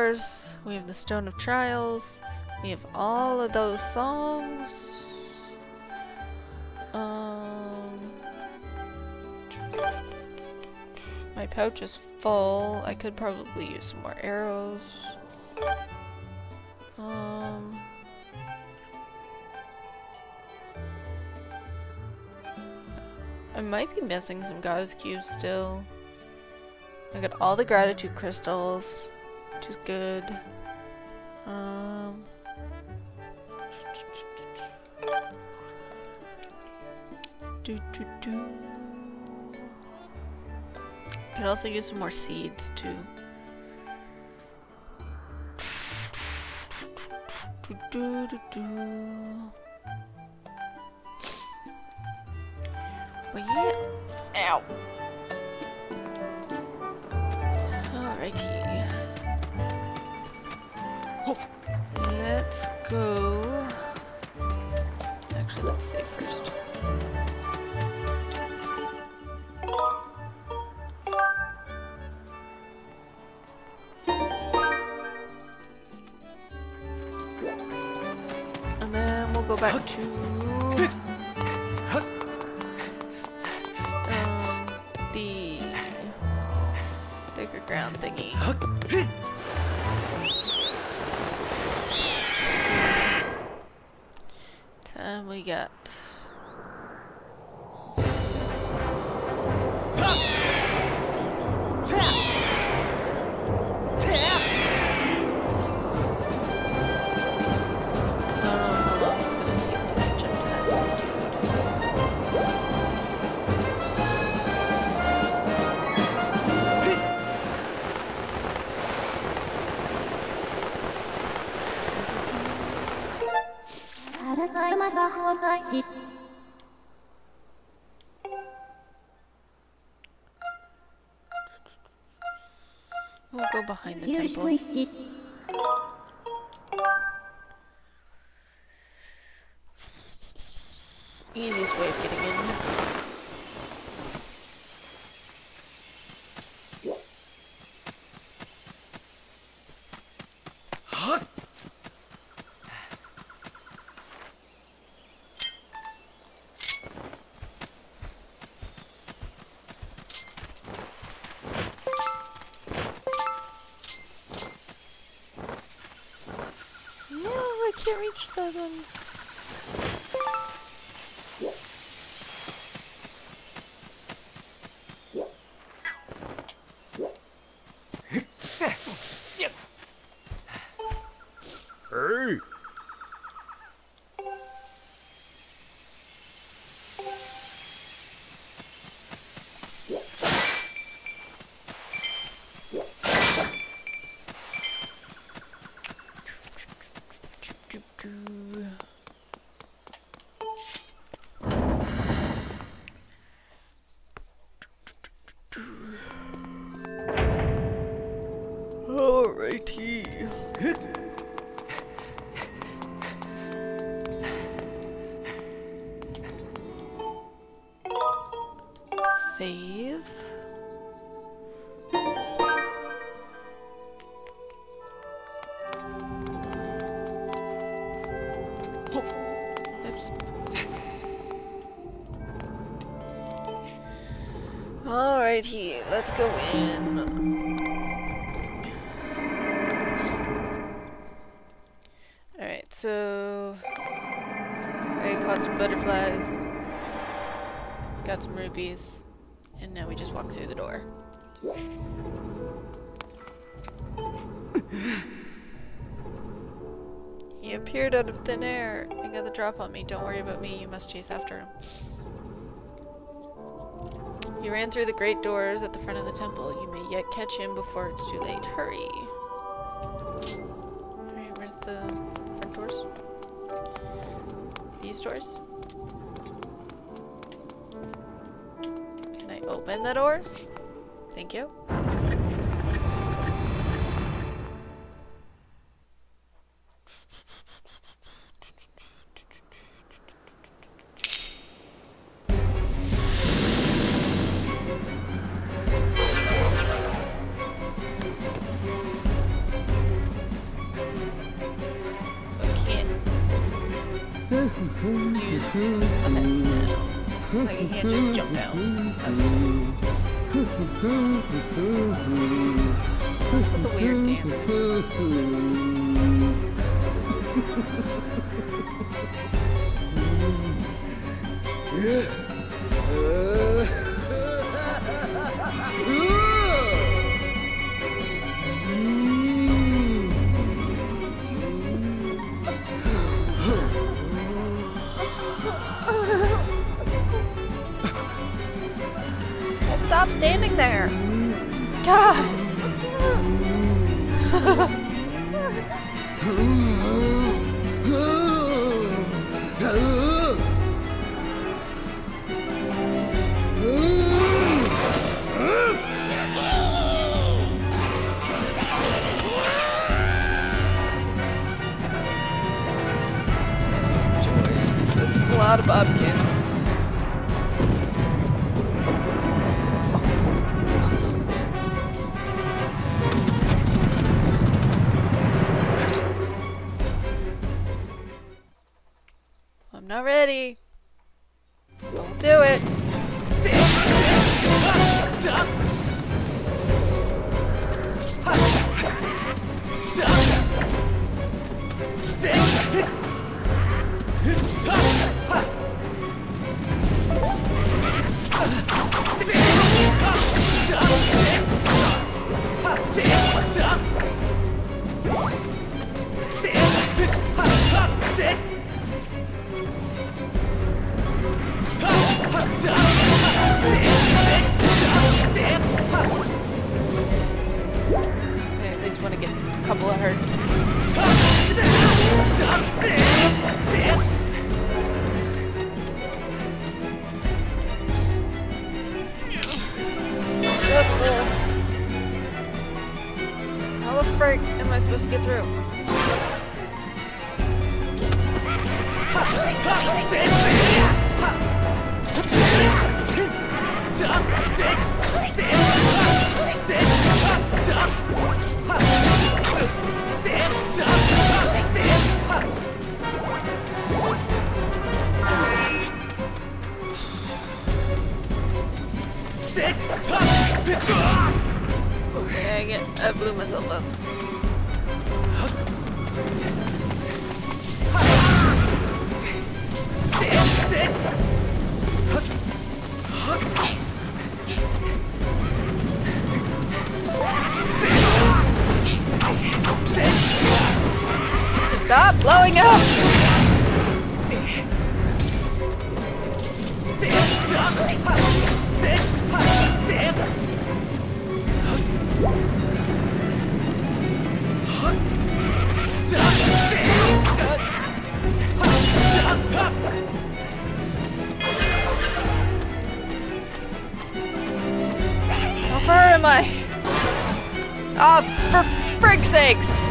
We have the Stone of Trials. We have all of those songs. Um. My pouch is full. I could probably use some more arrows. Um. I might be missing some goddess cubes still. I got all the gratitude crystals, which is good. Um. Do do do. Could also use some more seeds too. Do, do, do, do. But yeah. Ow. わないしもう go behind the temple. Easiest way of getting those ones. Go in. Alright, so I caught some butterflies, got some rupees, and now we just walk through the door. *laughs* he appeared out of thin air and got the drop on me. Don't worry about me, you must chase after him. Ran through the great doors at the front of the temple. You may yet catch him before it's too late. Hurry! Dang it, I blew myself up. Stop blowing up! How far am I? Ah, for frig's sakes!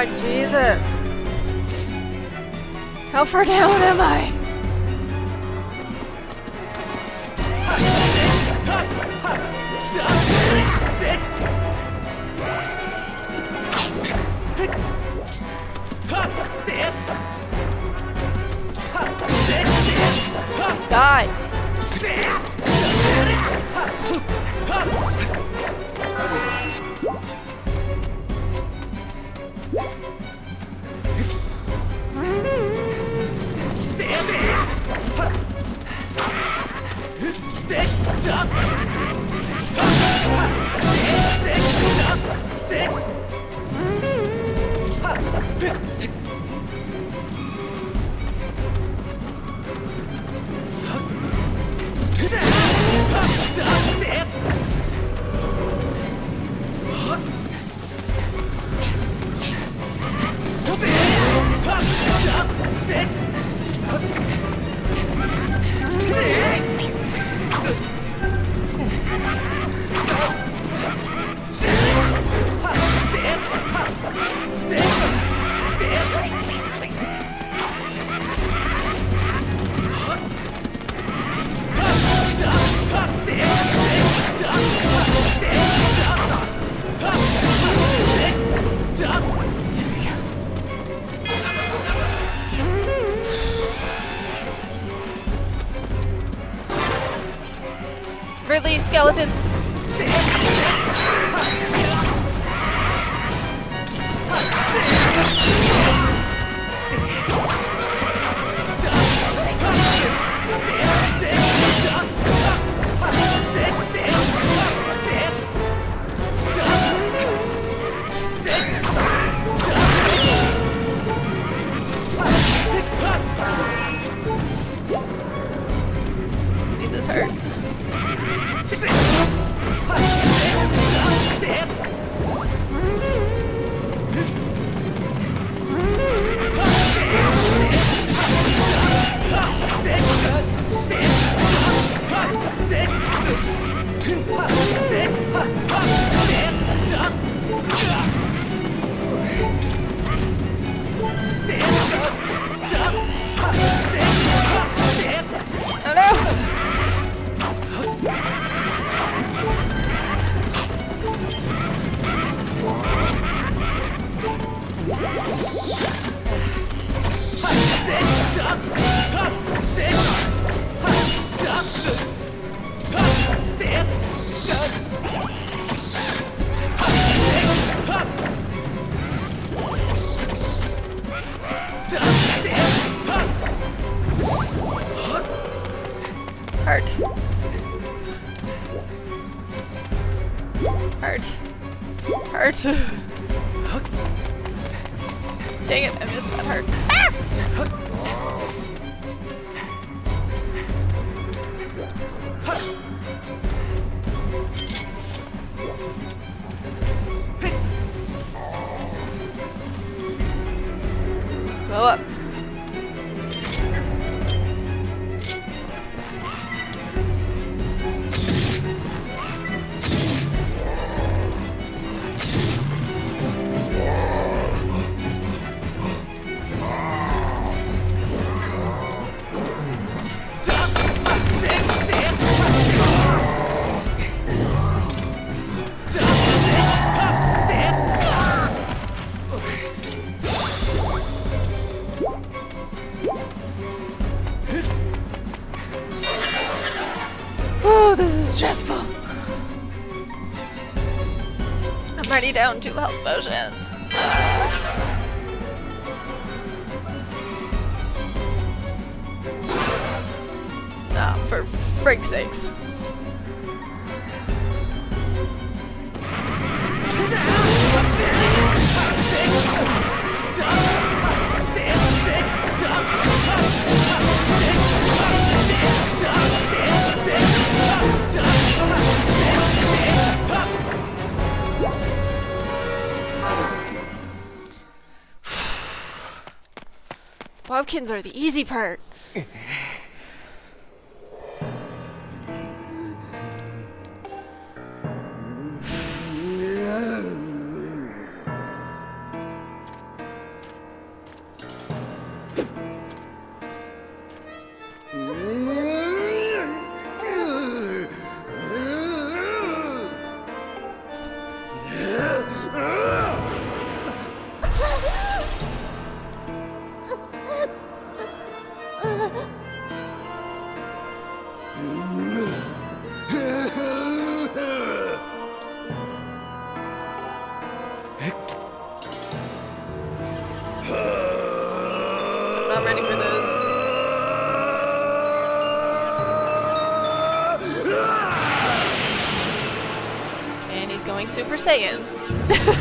My Jesus! How far down am I? Down two health potions. Bokoblins are the easy part.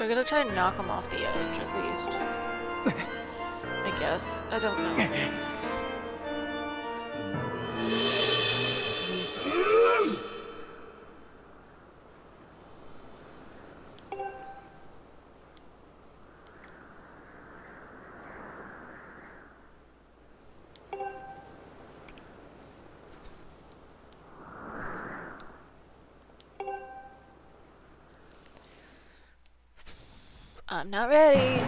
So we're gonna try and knock him off the edge at least. *laughs* I guess. I don't know. not ready.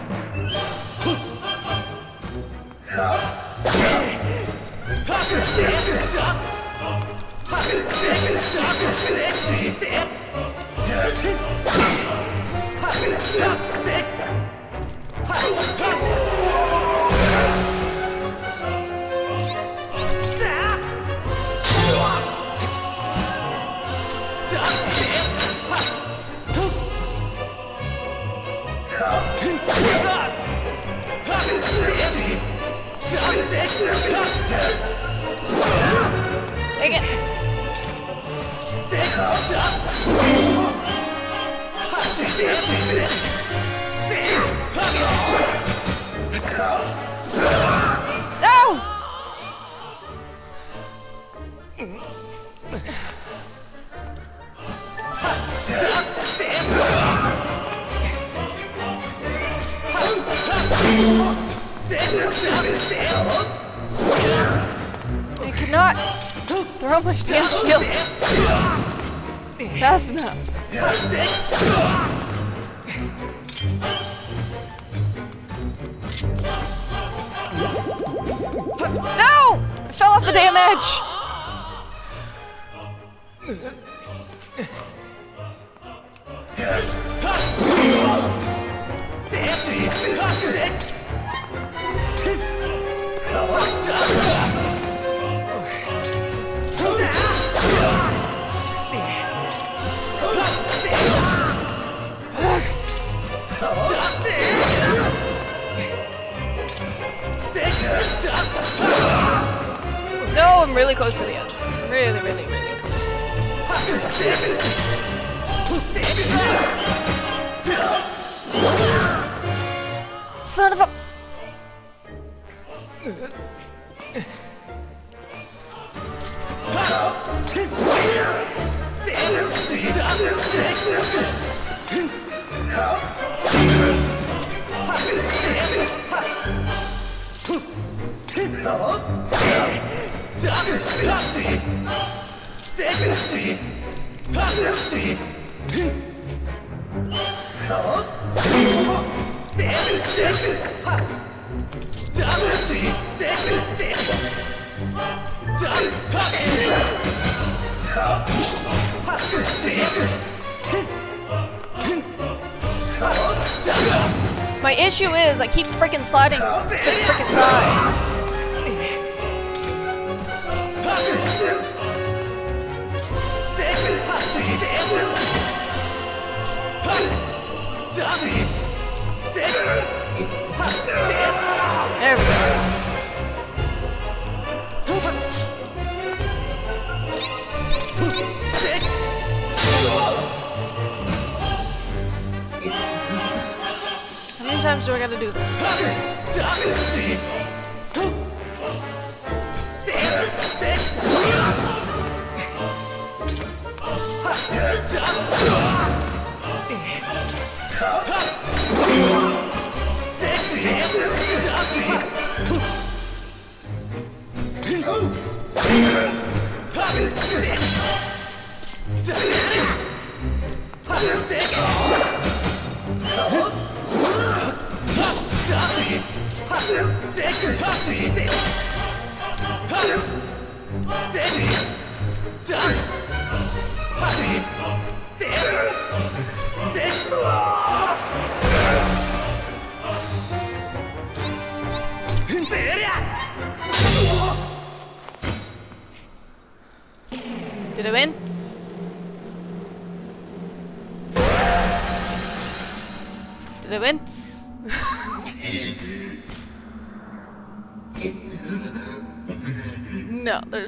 I keep freaking sliding oh,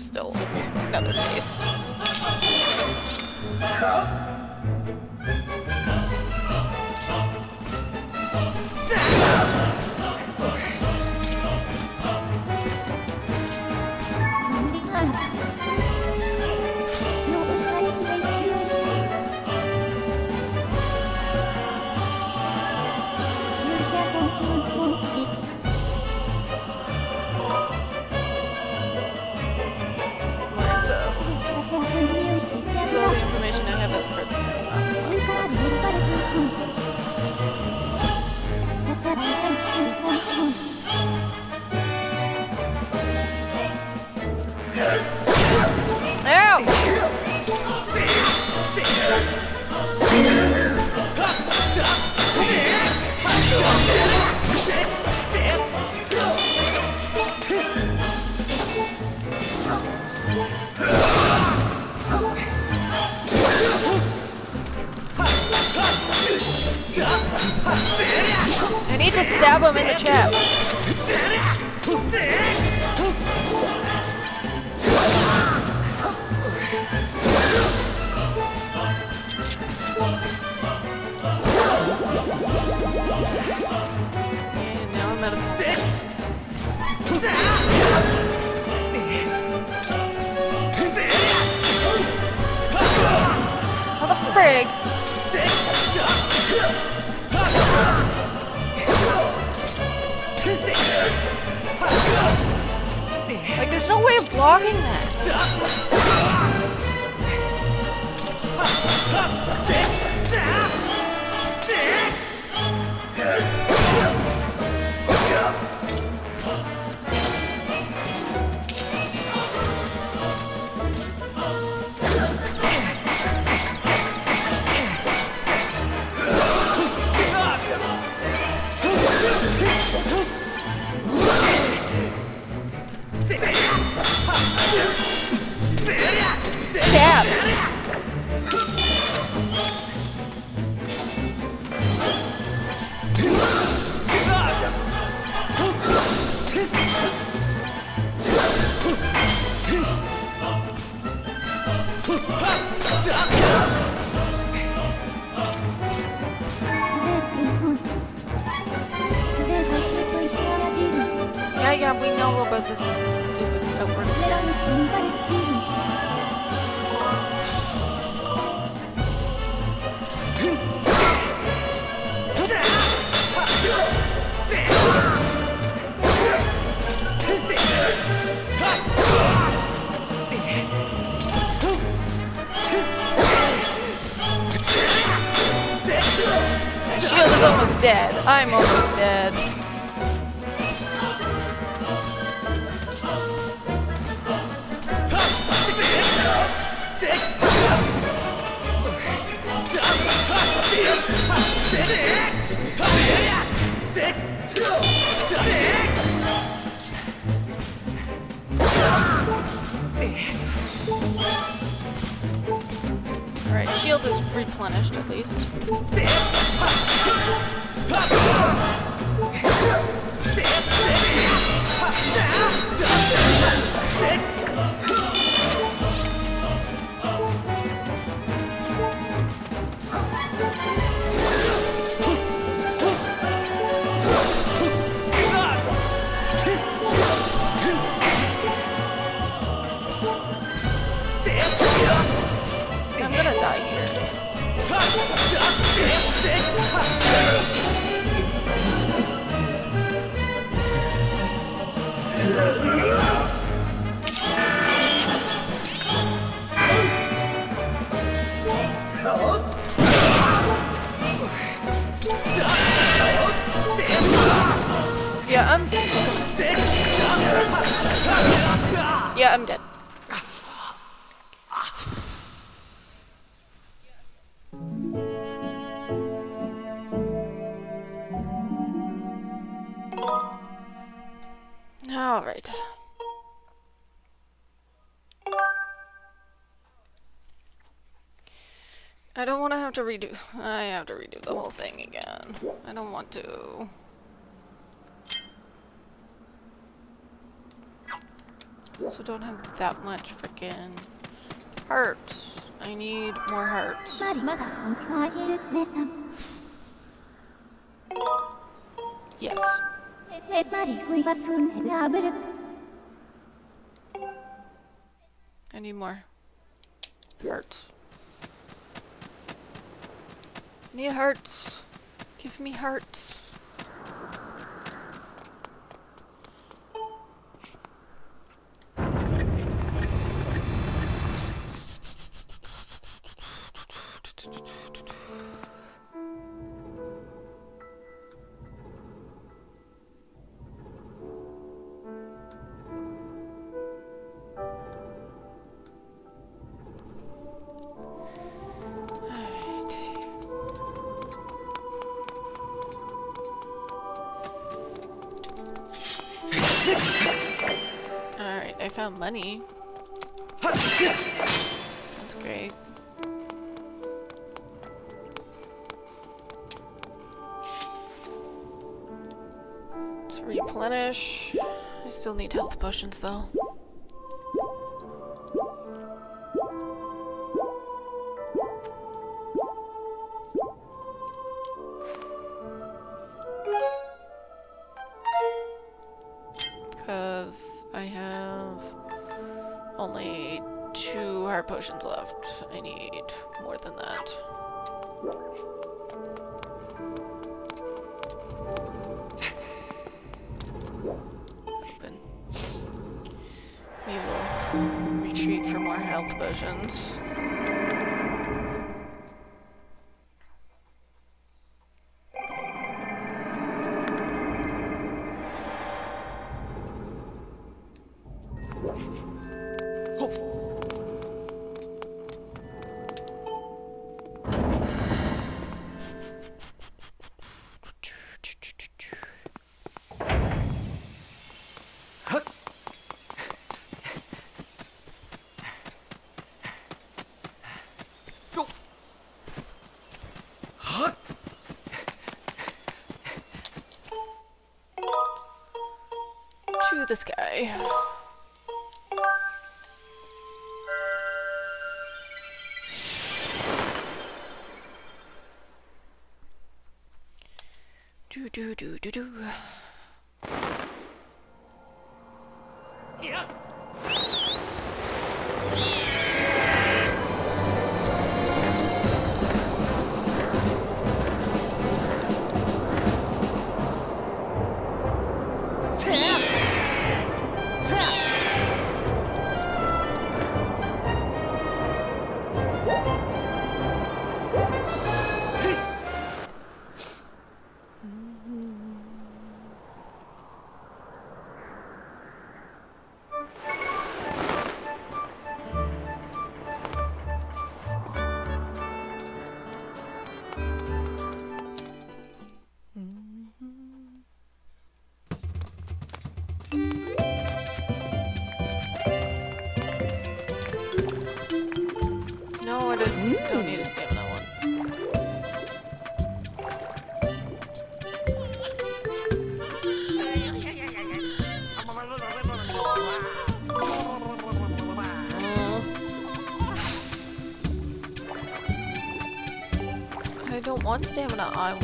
still to redo- I have to redo the whole thing again. I don't want to. So don't have that much freaking hearts. I need more hearts. Yes. money. That's great. To replenish. I still need health potions though. do do do do. stamina I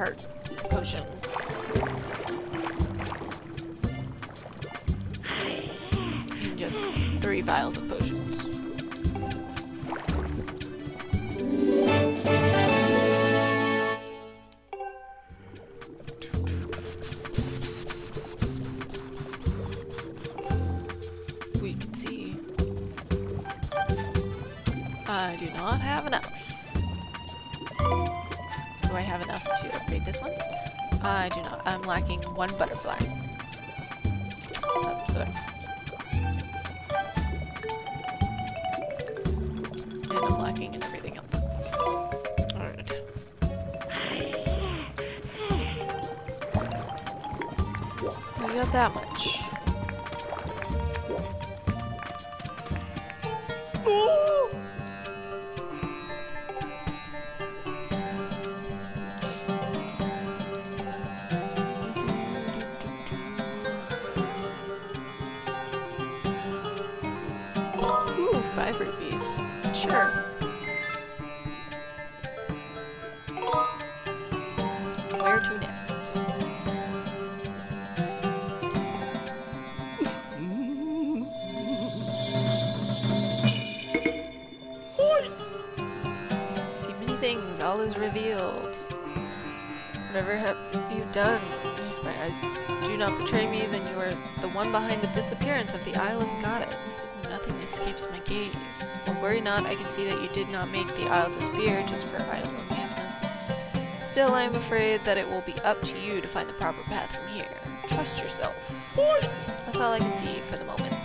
hurt. one behind the disappearance of the Isle of Goddess. Nothing escapes my gaze. Well, worry not, I can see that you did not make the Isle disappear just for idle amusement. Still, I am afraid that it will be up to you to find the proper path from here. Trust yourself. That's all I can see for the moment.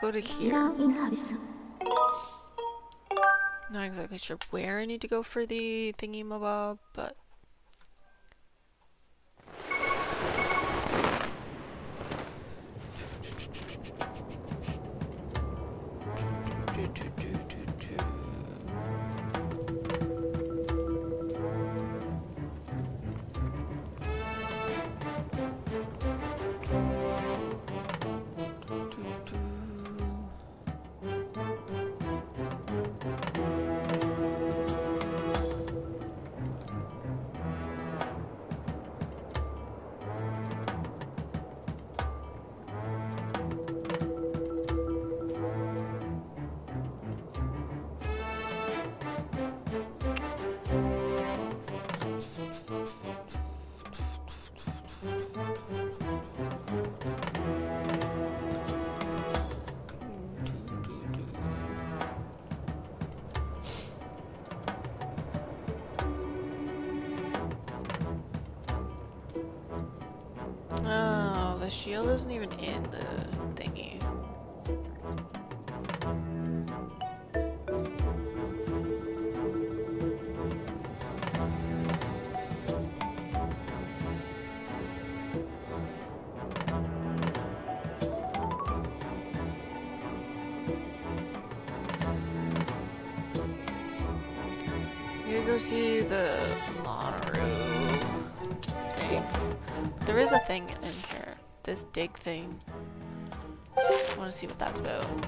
Go to here. Not exactly sure where I need to go for the thingy mob. Thing. I want to see what that's about.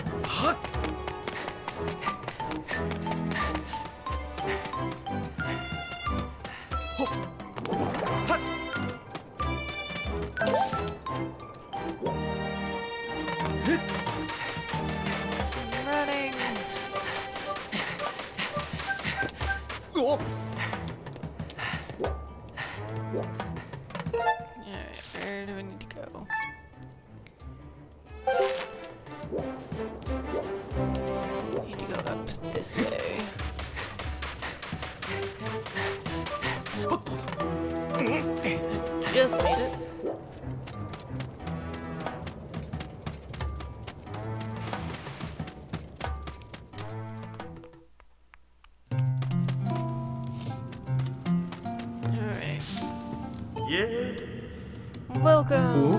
Welcome!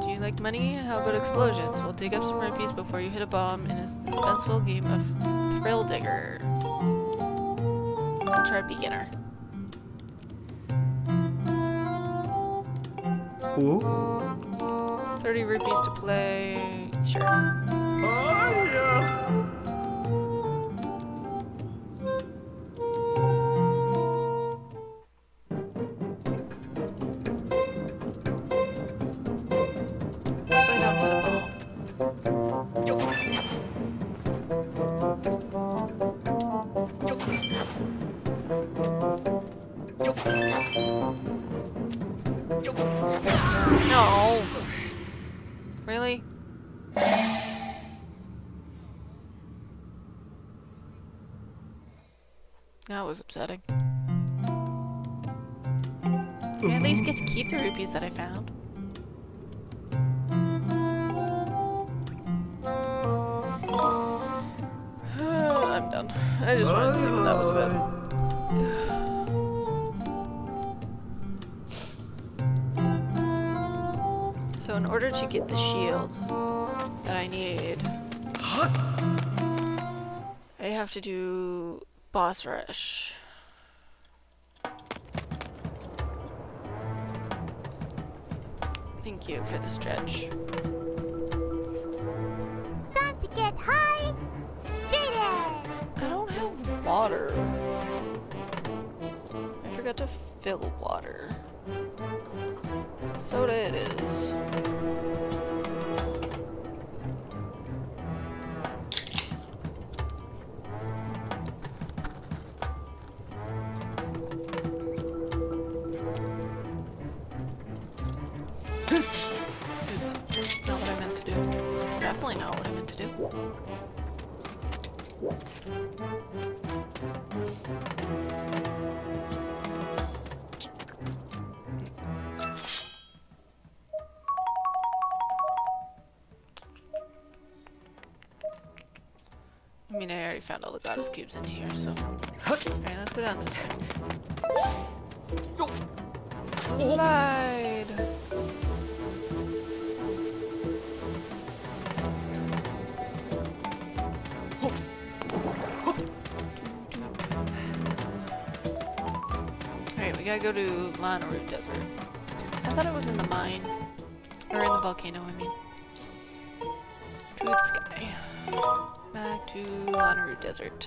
Do you like money? How about explosions? We'll dig up some rupees before you hit a bomb in a suspenseful game of Thrill Digger. I'll try beginner. It's 30 rupees to play. Sure. Hopefully boss rush. Thank you for the stretch. Time to get high. Jaded. I don't have water. I forgot to fill water. Soda it is. The goddess cubes in here, so. Alright, let's go down this way. Slide! Alright, we gotta go to Lanayru Desert. I thought it was in the mine. Or in the volcano, I mean. To the sky. Back to Lanayru Desert.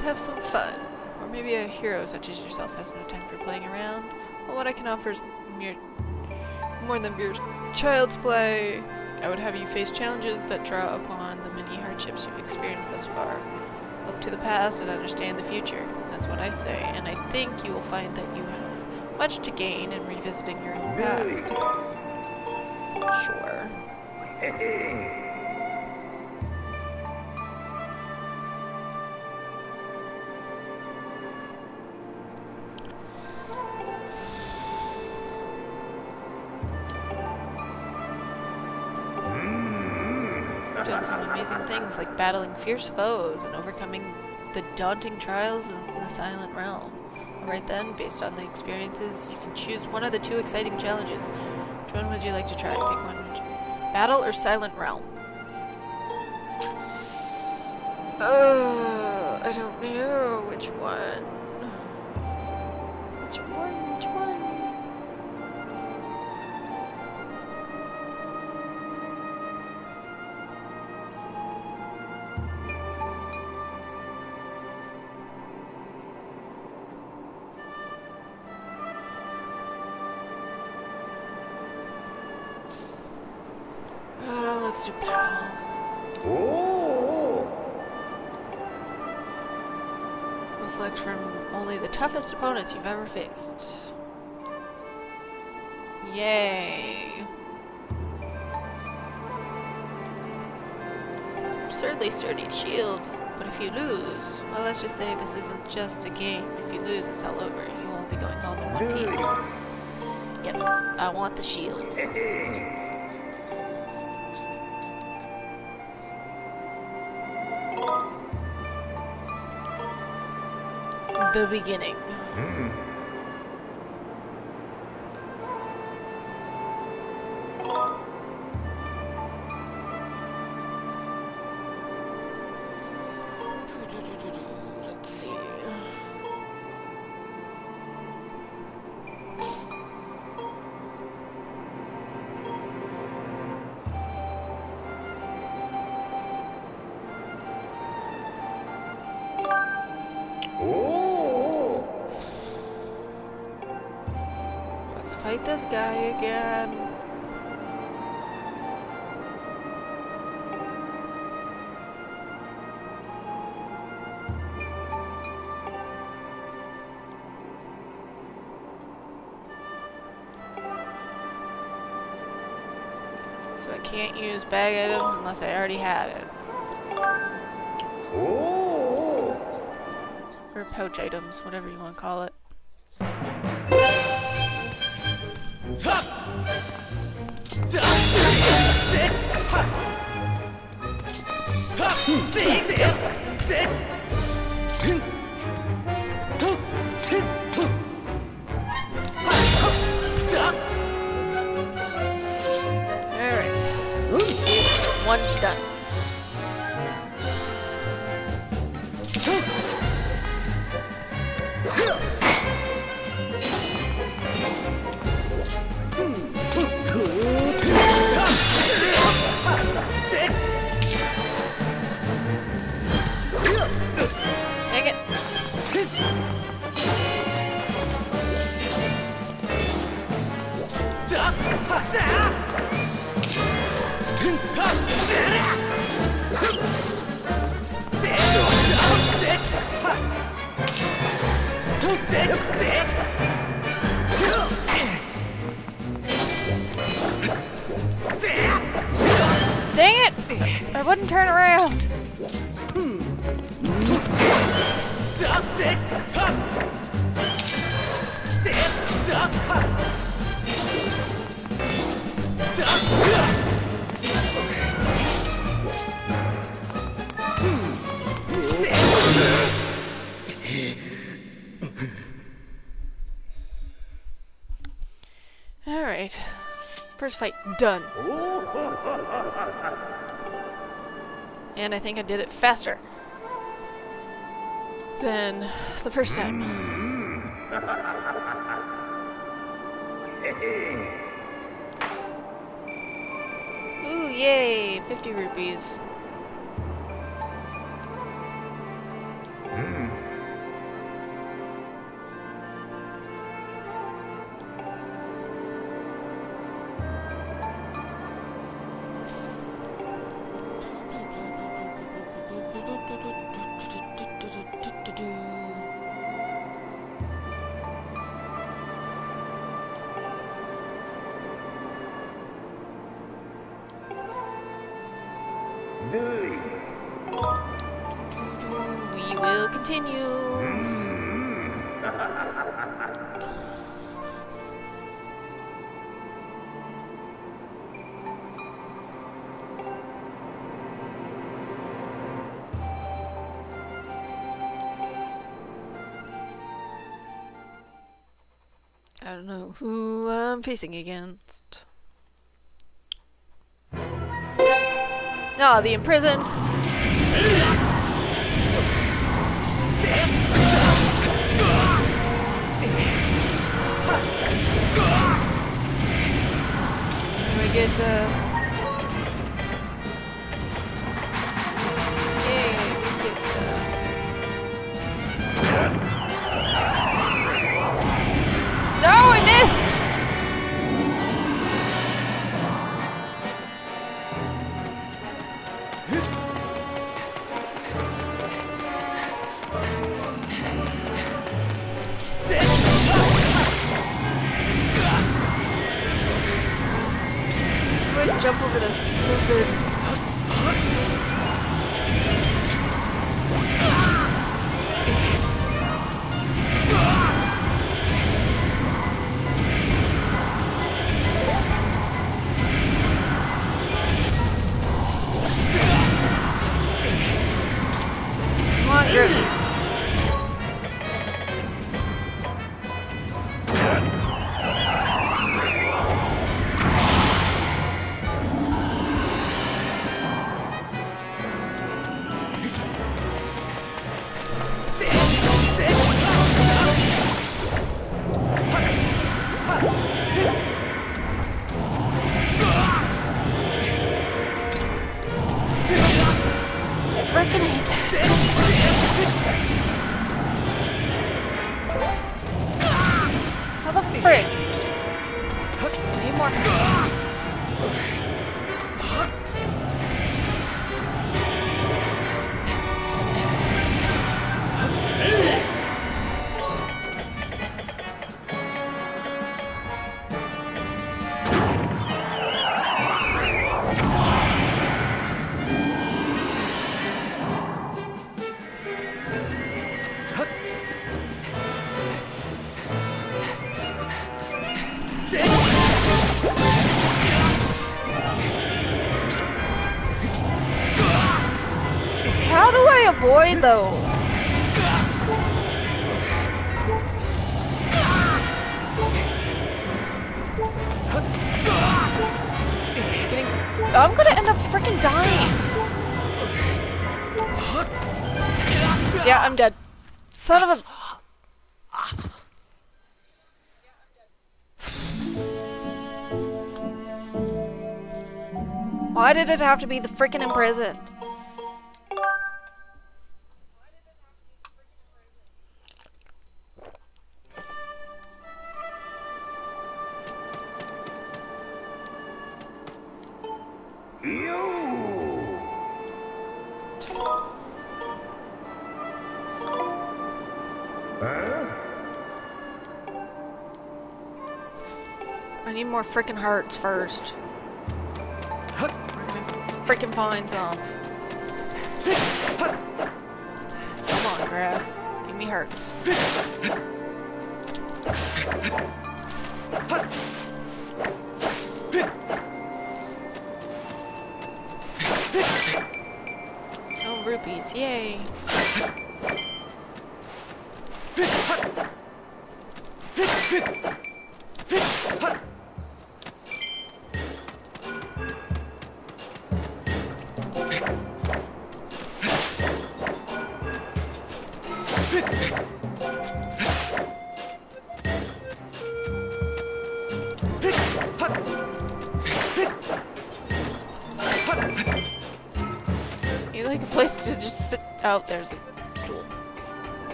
Let's have some fun. Or maybe a hero such as yourself has no time for playing around. Well, what I can offer is mere, more than mere child's play. I would have you face challenges that draw upon the many hardships you've experienced thus far. Look to the past and understand the future. That's what I say, and I think you will find that you have much to gain in revisiting your own past. Sure. *laughs* battling fierce foes and overcoming the daunting trials in the Silent Realm. Alright then, based on the experiences, you can choose one of the two exciting challenges. Which one would you like to try? Pick one. Battle or Silent Realm? Uh, I don't know which one. Opponents you've ever faced. Yay. Absurdly sturdy shield, but if you lose, well let's just say this isn't just a game. If you lose, it's all over. You won't be going home in one piece. Yes, I want the shield. *laughs* The beginning. Bag items unless I already had it. Or pouch items, whatever you want to call it. Done. Done. *laughs* And I think I did it faster than the first time. Mm-hmm. Ooh, yay! 50 rupees. Who eh, I'm facing against. No, the imprisoned. Can We get the. Over this stupid. Did it have to be the freaking imprisoned? I need more freaking hearts first. Freaking find some. Come on, grass. Give me hearts.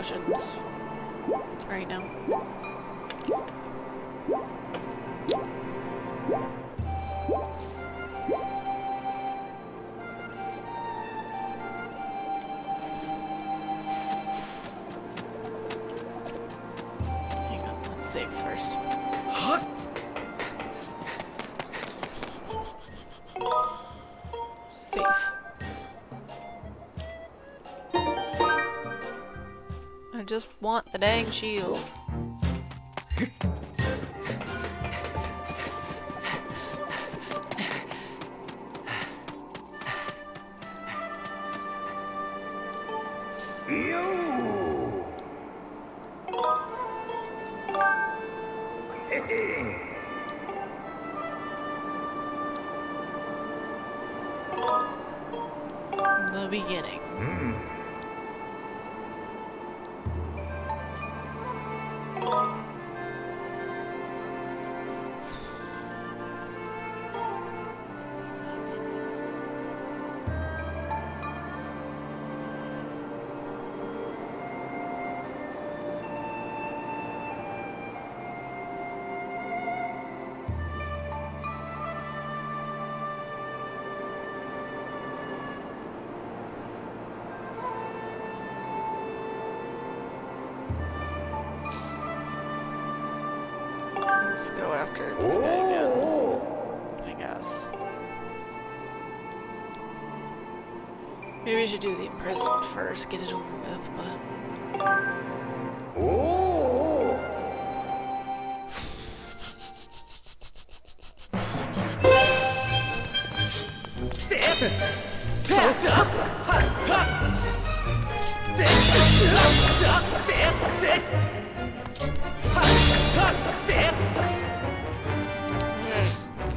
Potions want the dang shield. Let's go after this guy again. I guess. Maybe we should do the imprisoned first, get it over with, but...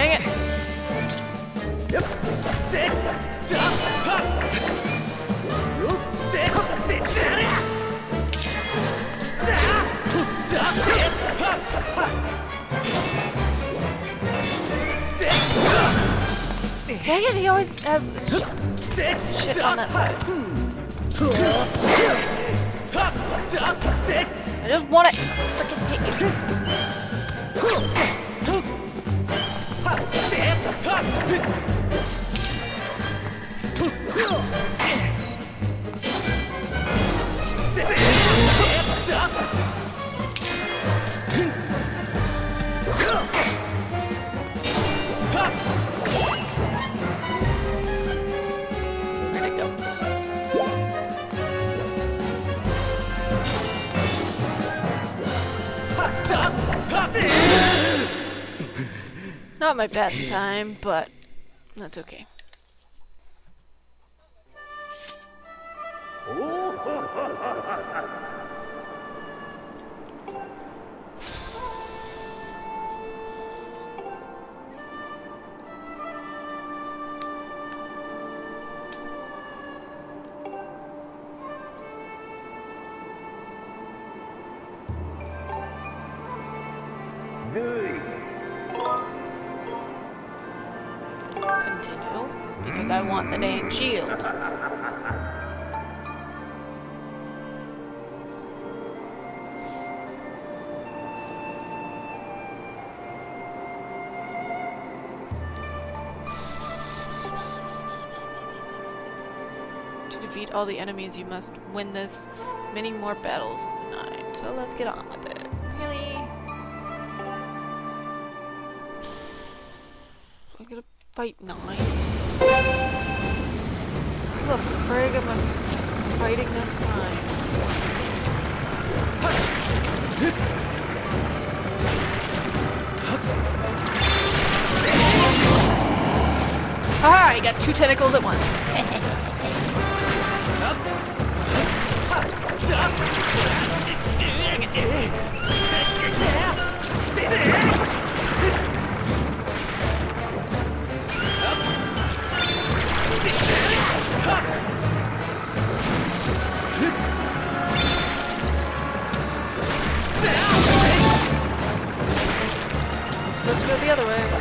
Dang it! Dang it, he always has shit on that side. I just want to freaking hit you. Not my best time, but that's okay. Defeat all the enemies, you must win this many more battles nine. So let's get on with it. Really? I'm gonna fight nine. Who the frig am I fighting this time? Haha, I got two tentacles at once. *laughs* to go the other way.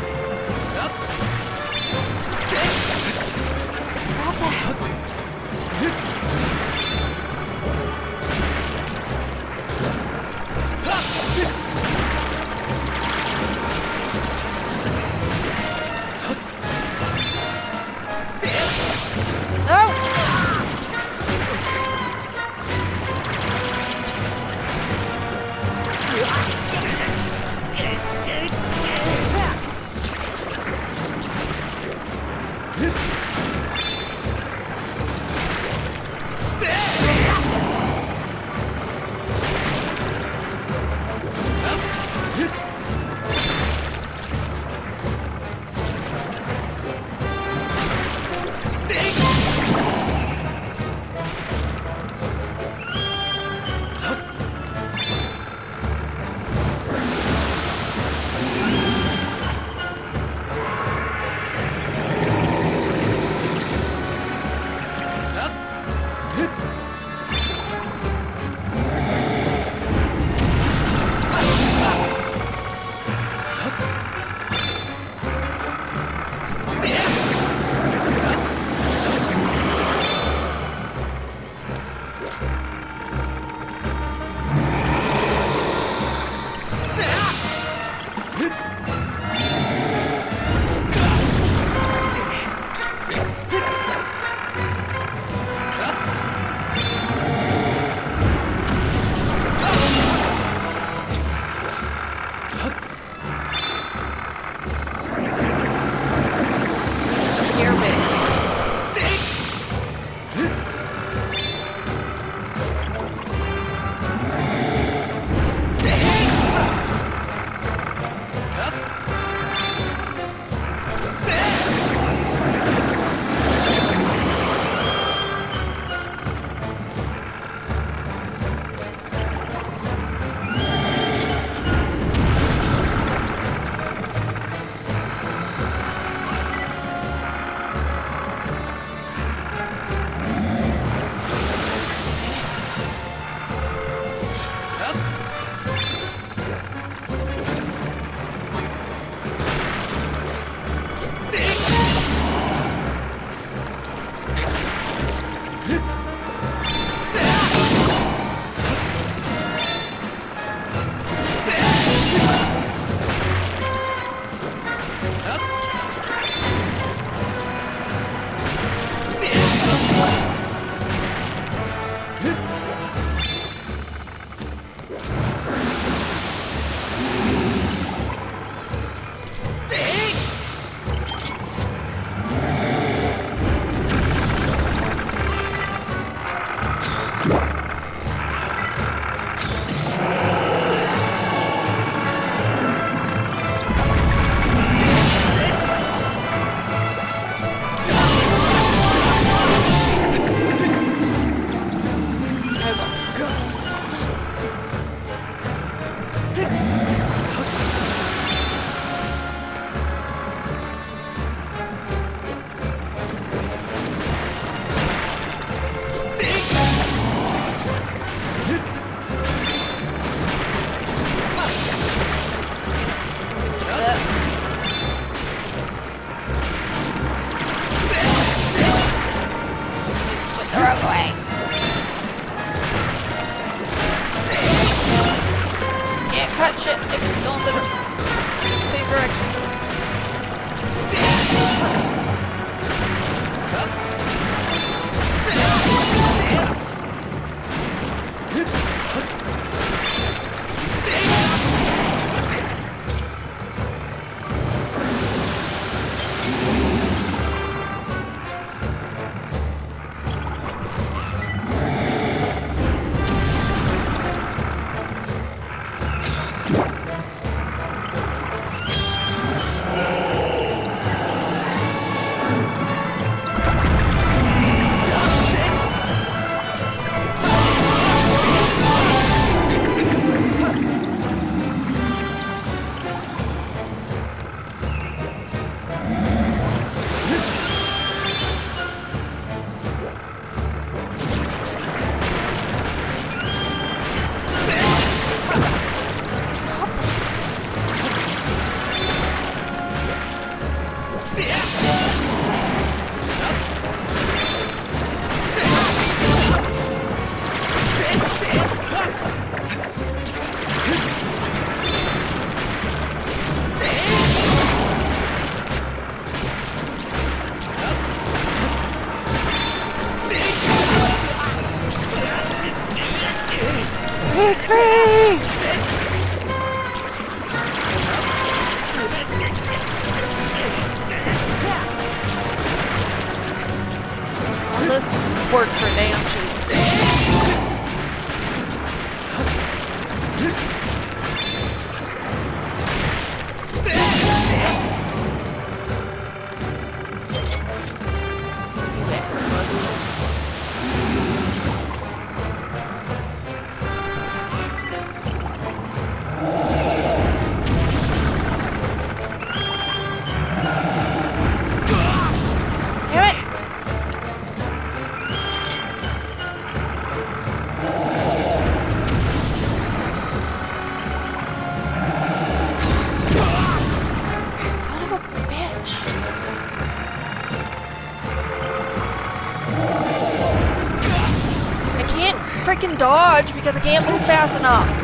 Because I can't move fast enough.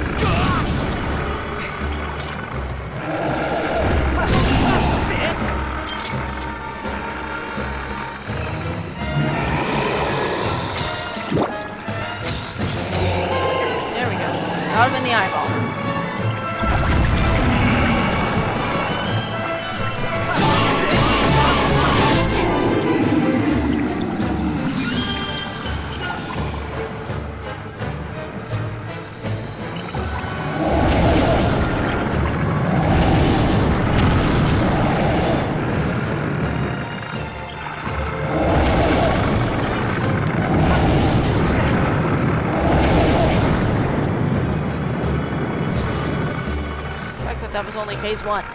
It was only phase one.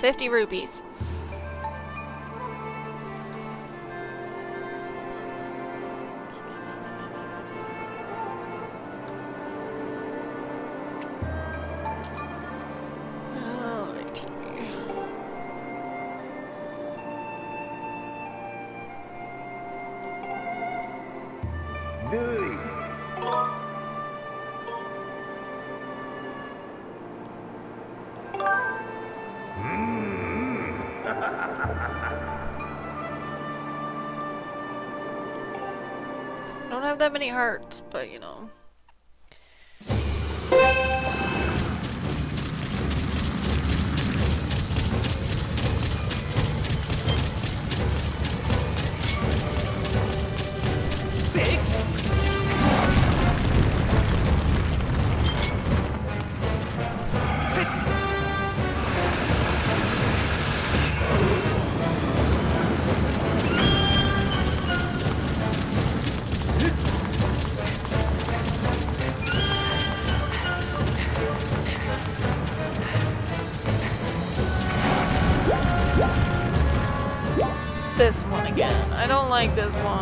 50 rupees. many hearts, but you know. like this one.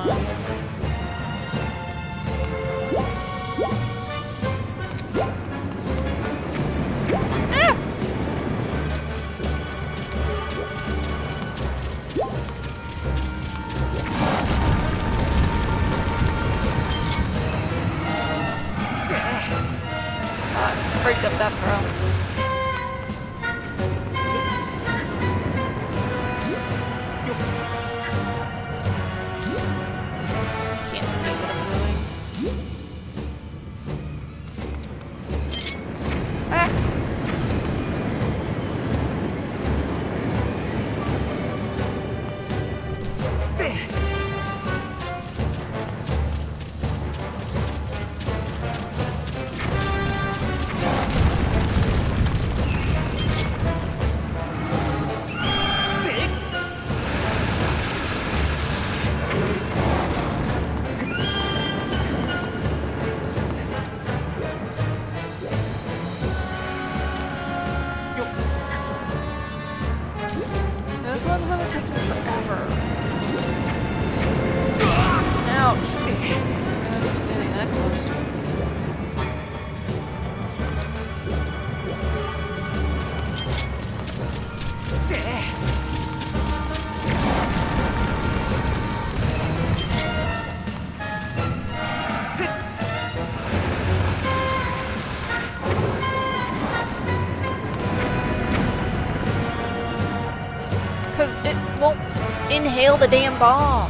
Inhale the damn bomb.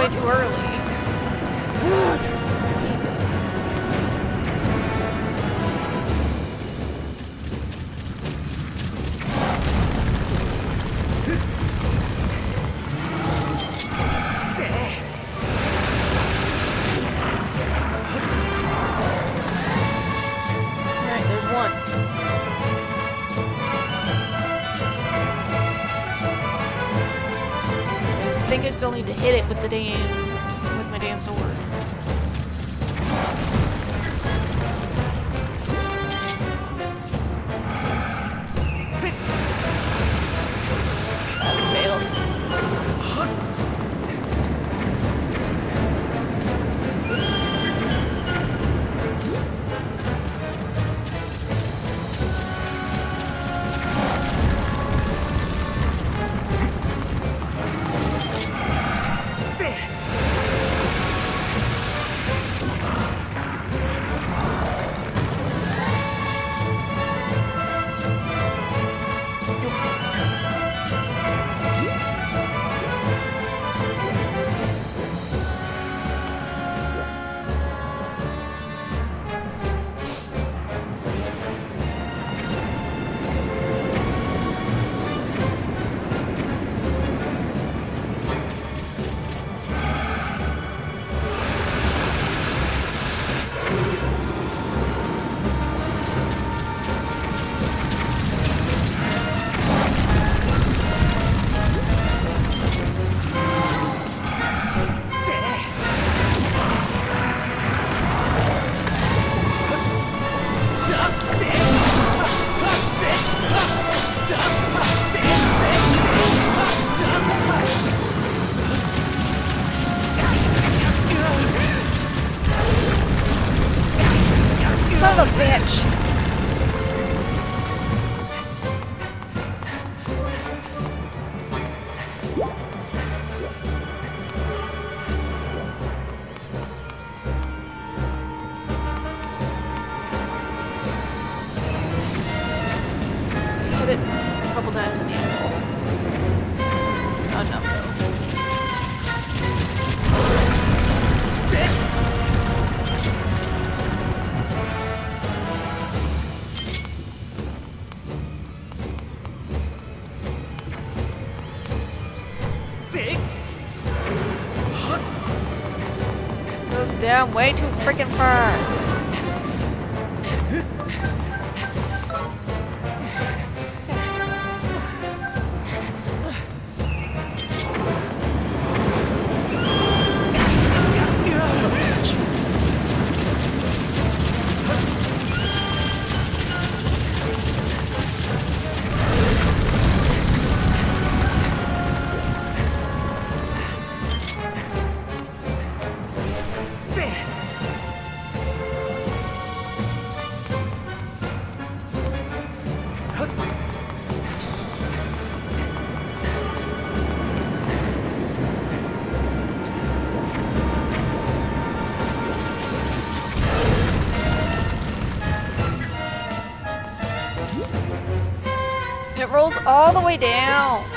way too early. I'm way too freaking far. all the way down.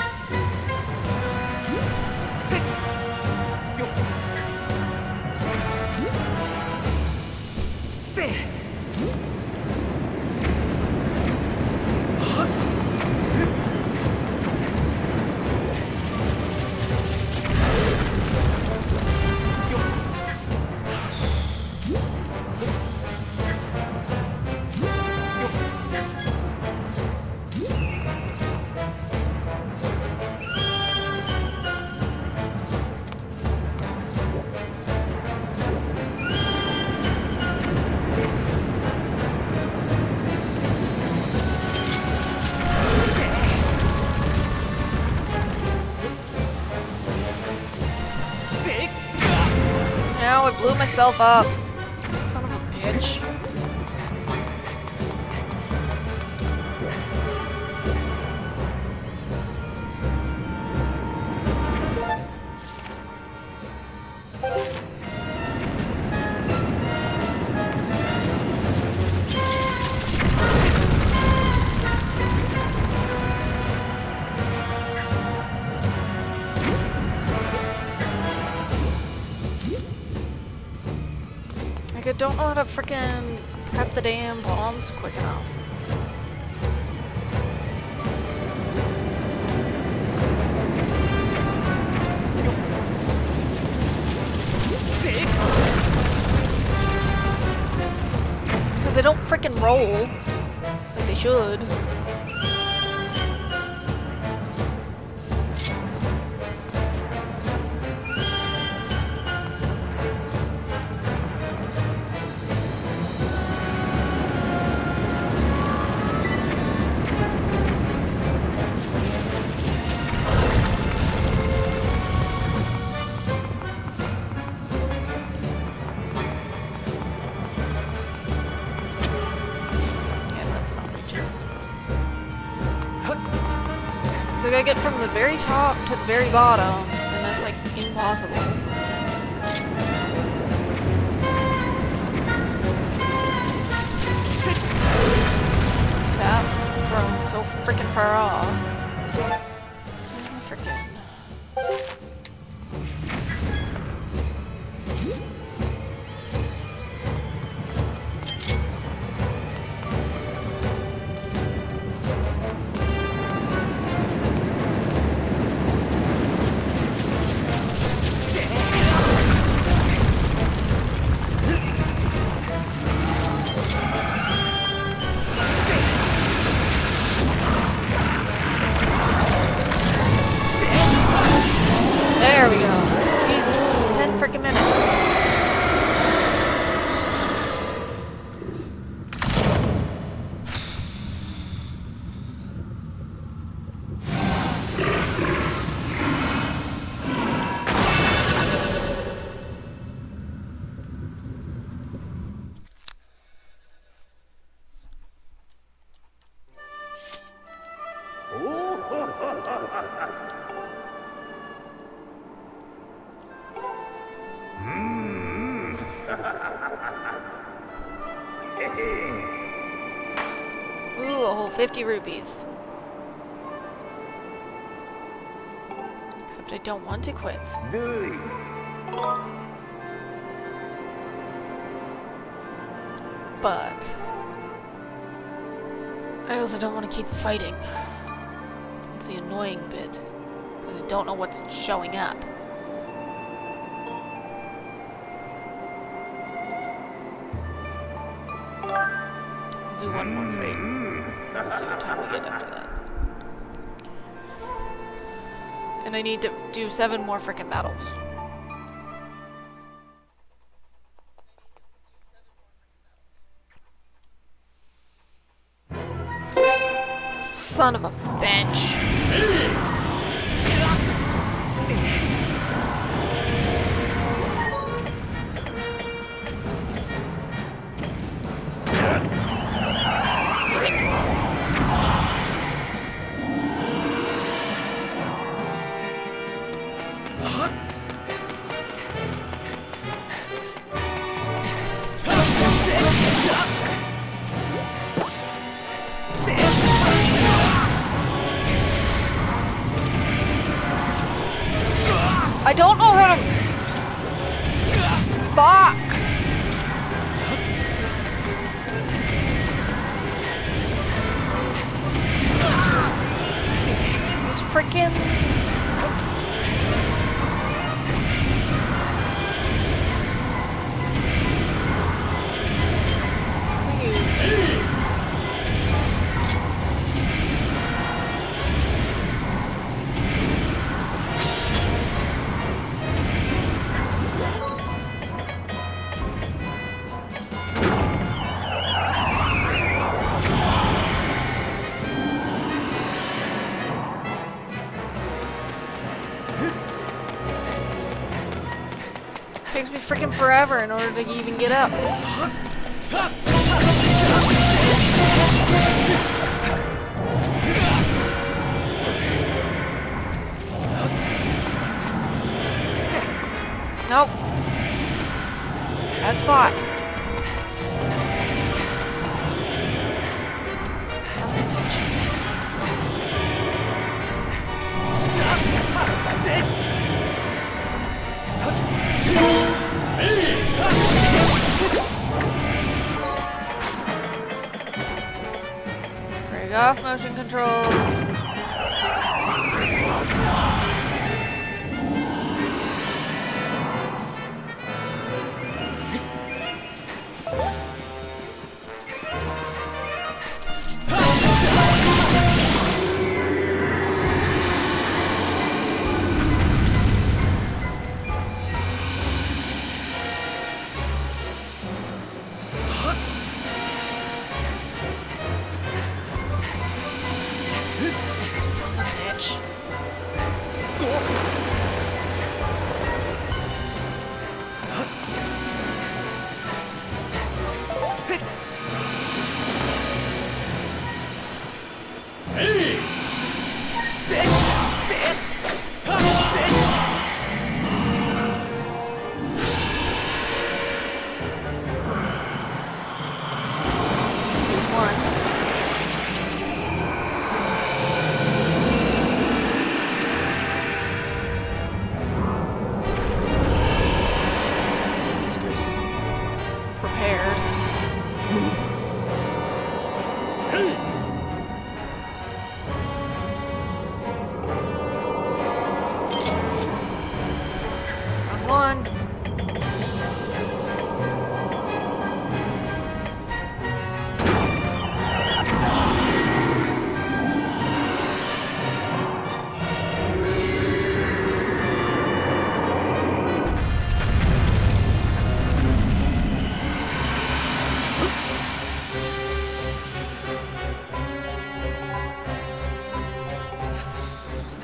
Myself up. Don't know how to frickin' prep the damn bombs quick enough. Because they don't frickin' roll like they should. Gotta get from the very top to the very bottom, and that's like impossible. That thrown so freaking far off. To quit. But I also don't want to keep fighting. It's the annoying bit. Because I don't know what's showing up. I need to do seven more freaking battles. Son of a bench. Forever in order to even get up.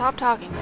Stop talking,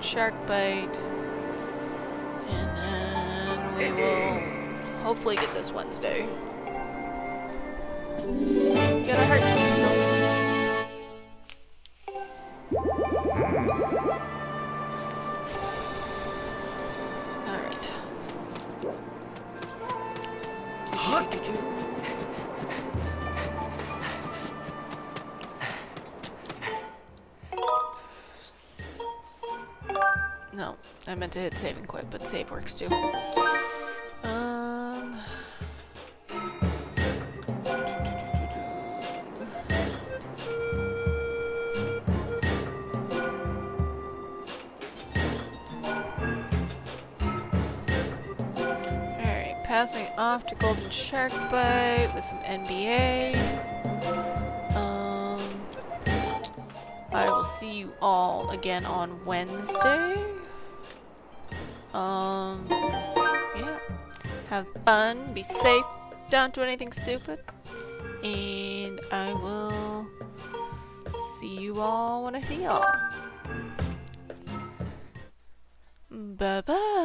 Shark Bite. And then we *laughs* will hopefully get this Wednesday. Save and quit, but save works too. Um. Alright, passing off to Golden Shark Bite with some NBA. Um, I will see you all again on Wednesday. Fun, be safe, don't do anything stupid. And I will see you all when I see y'all. Bye bye.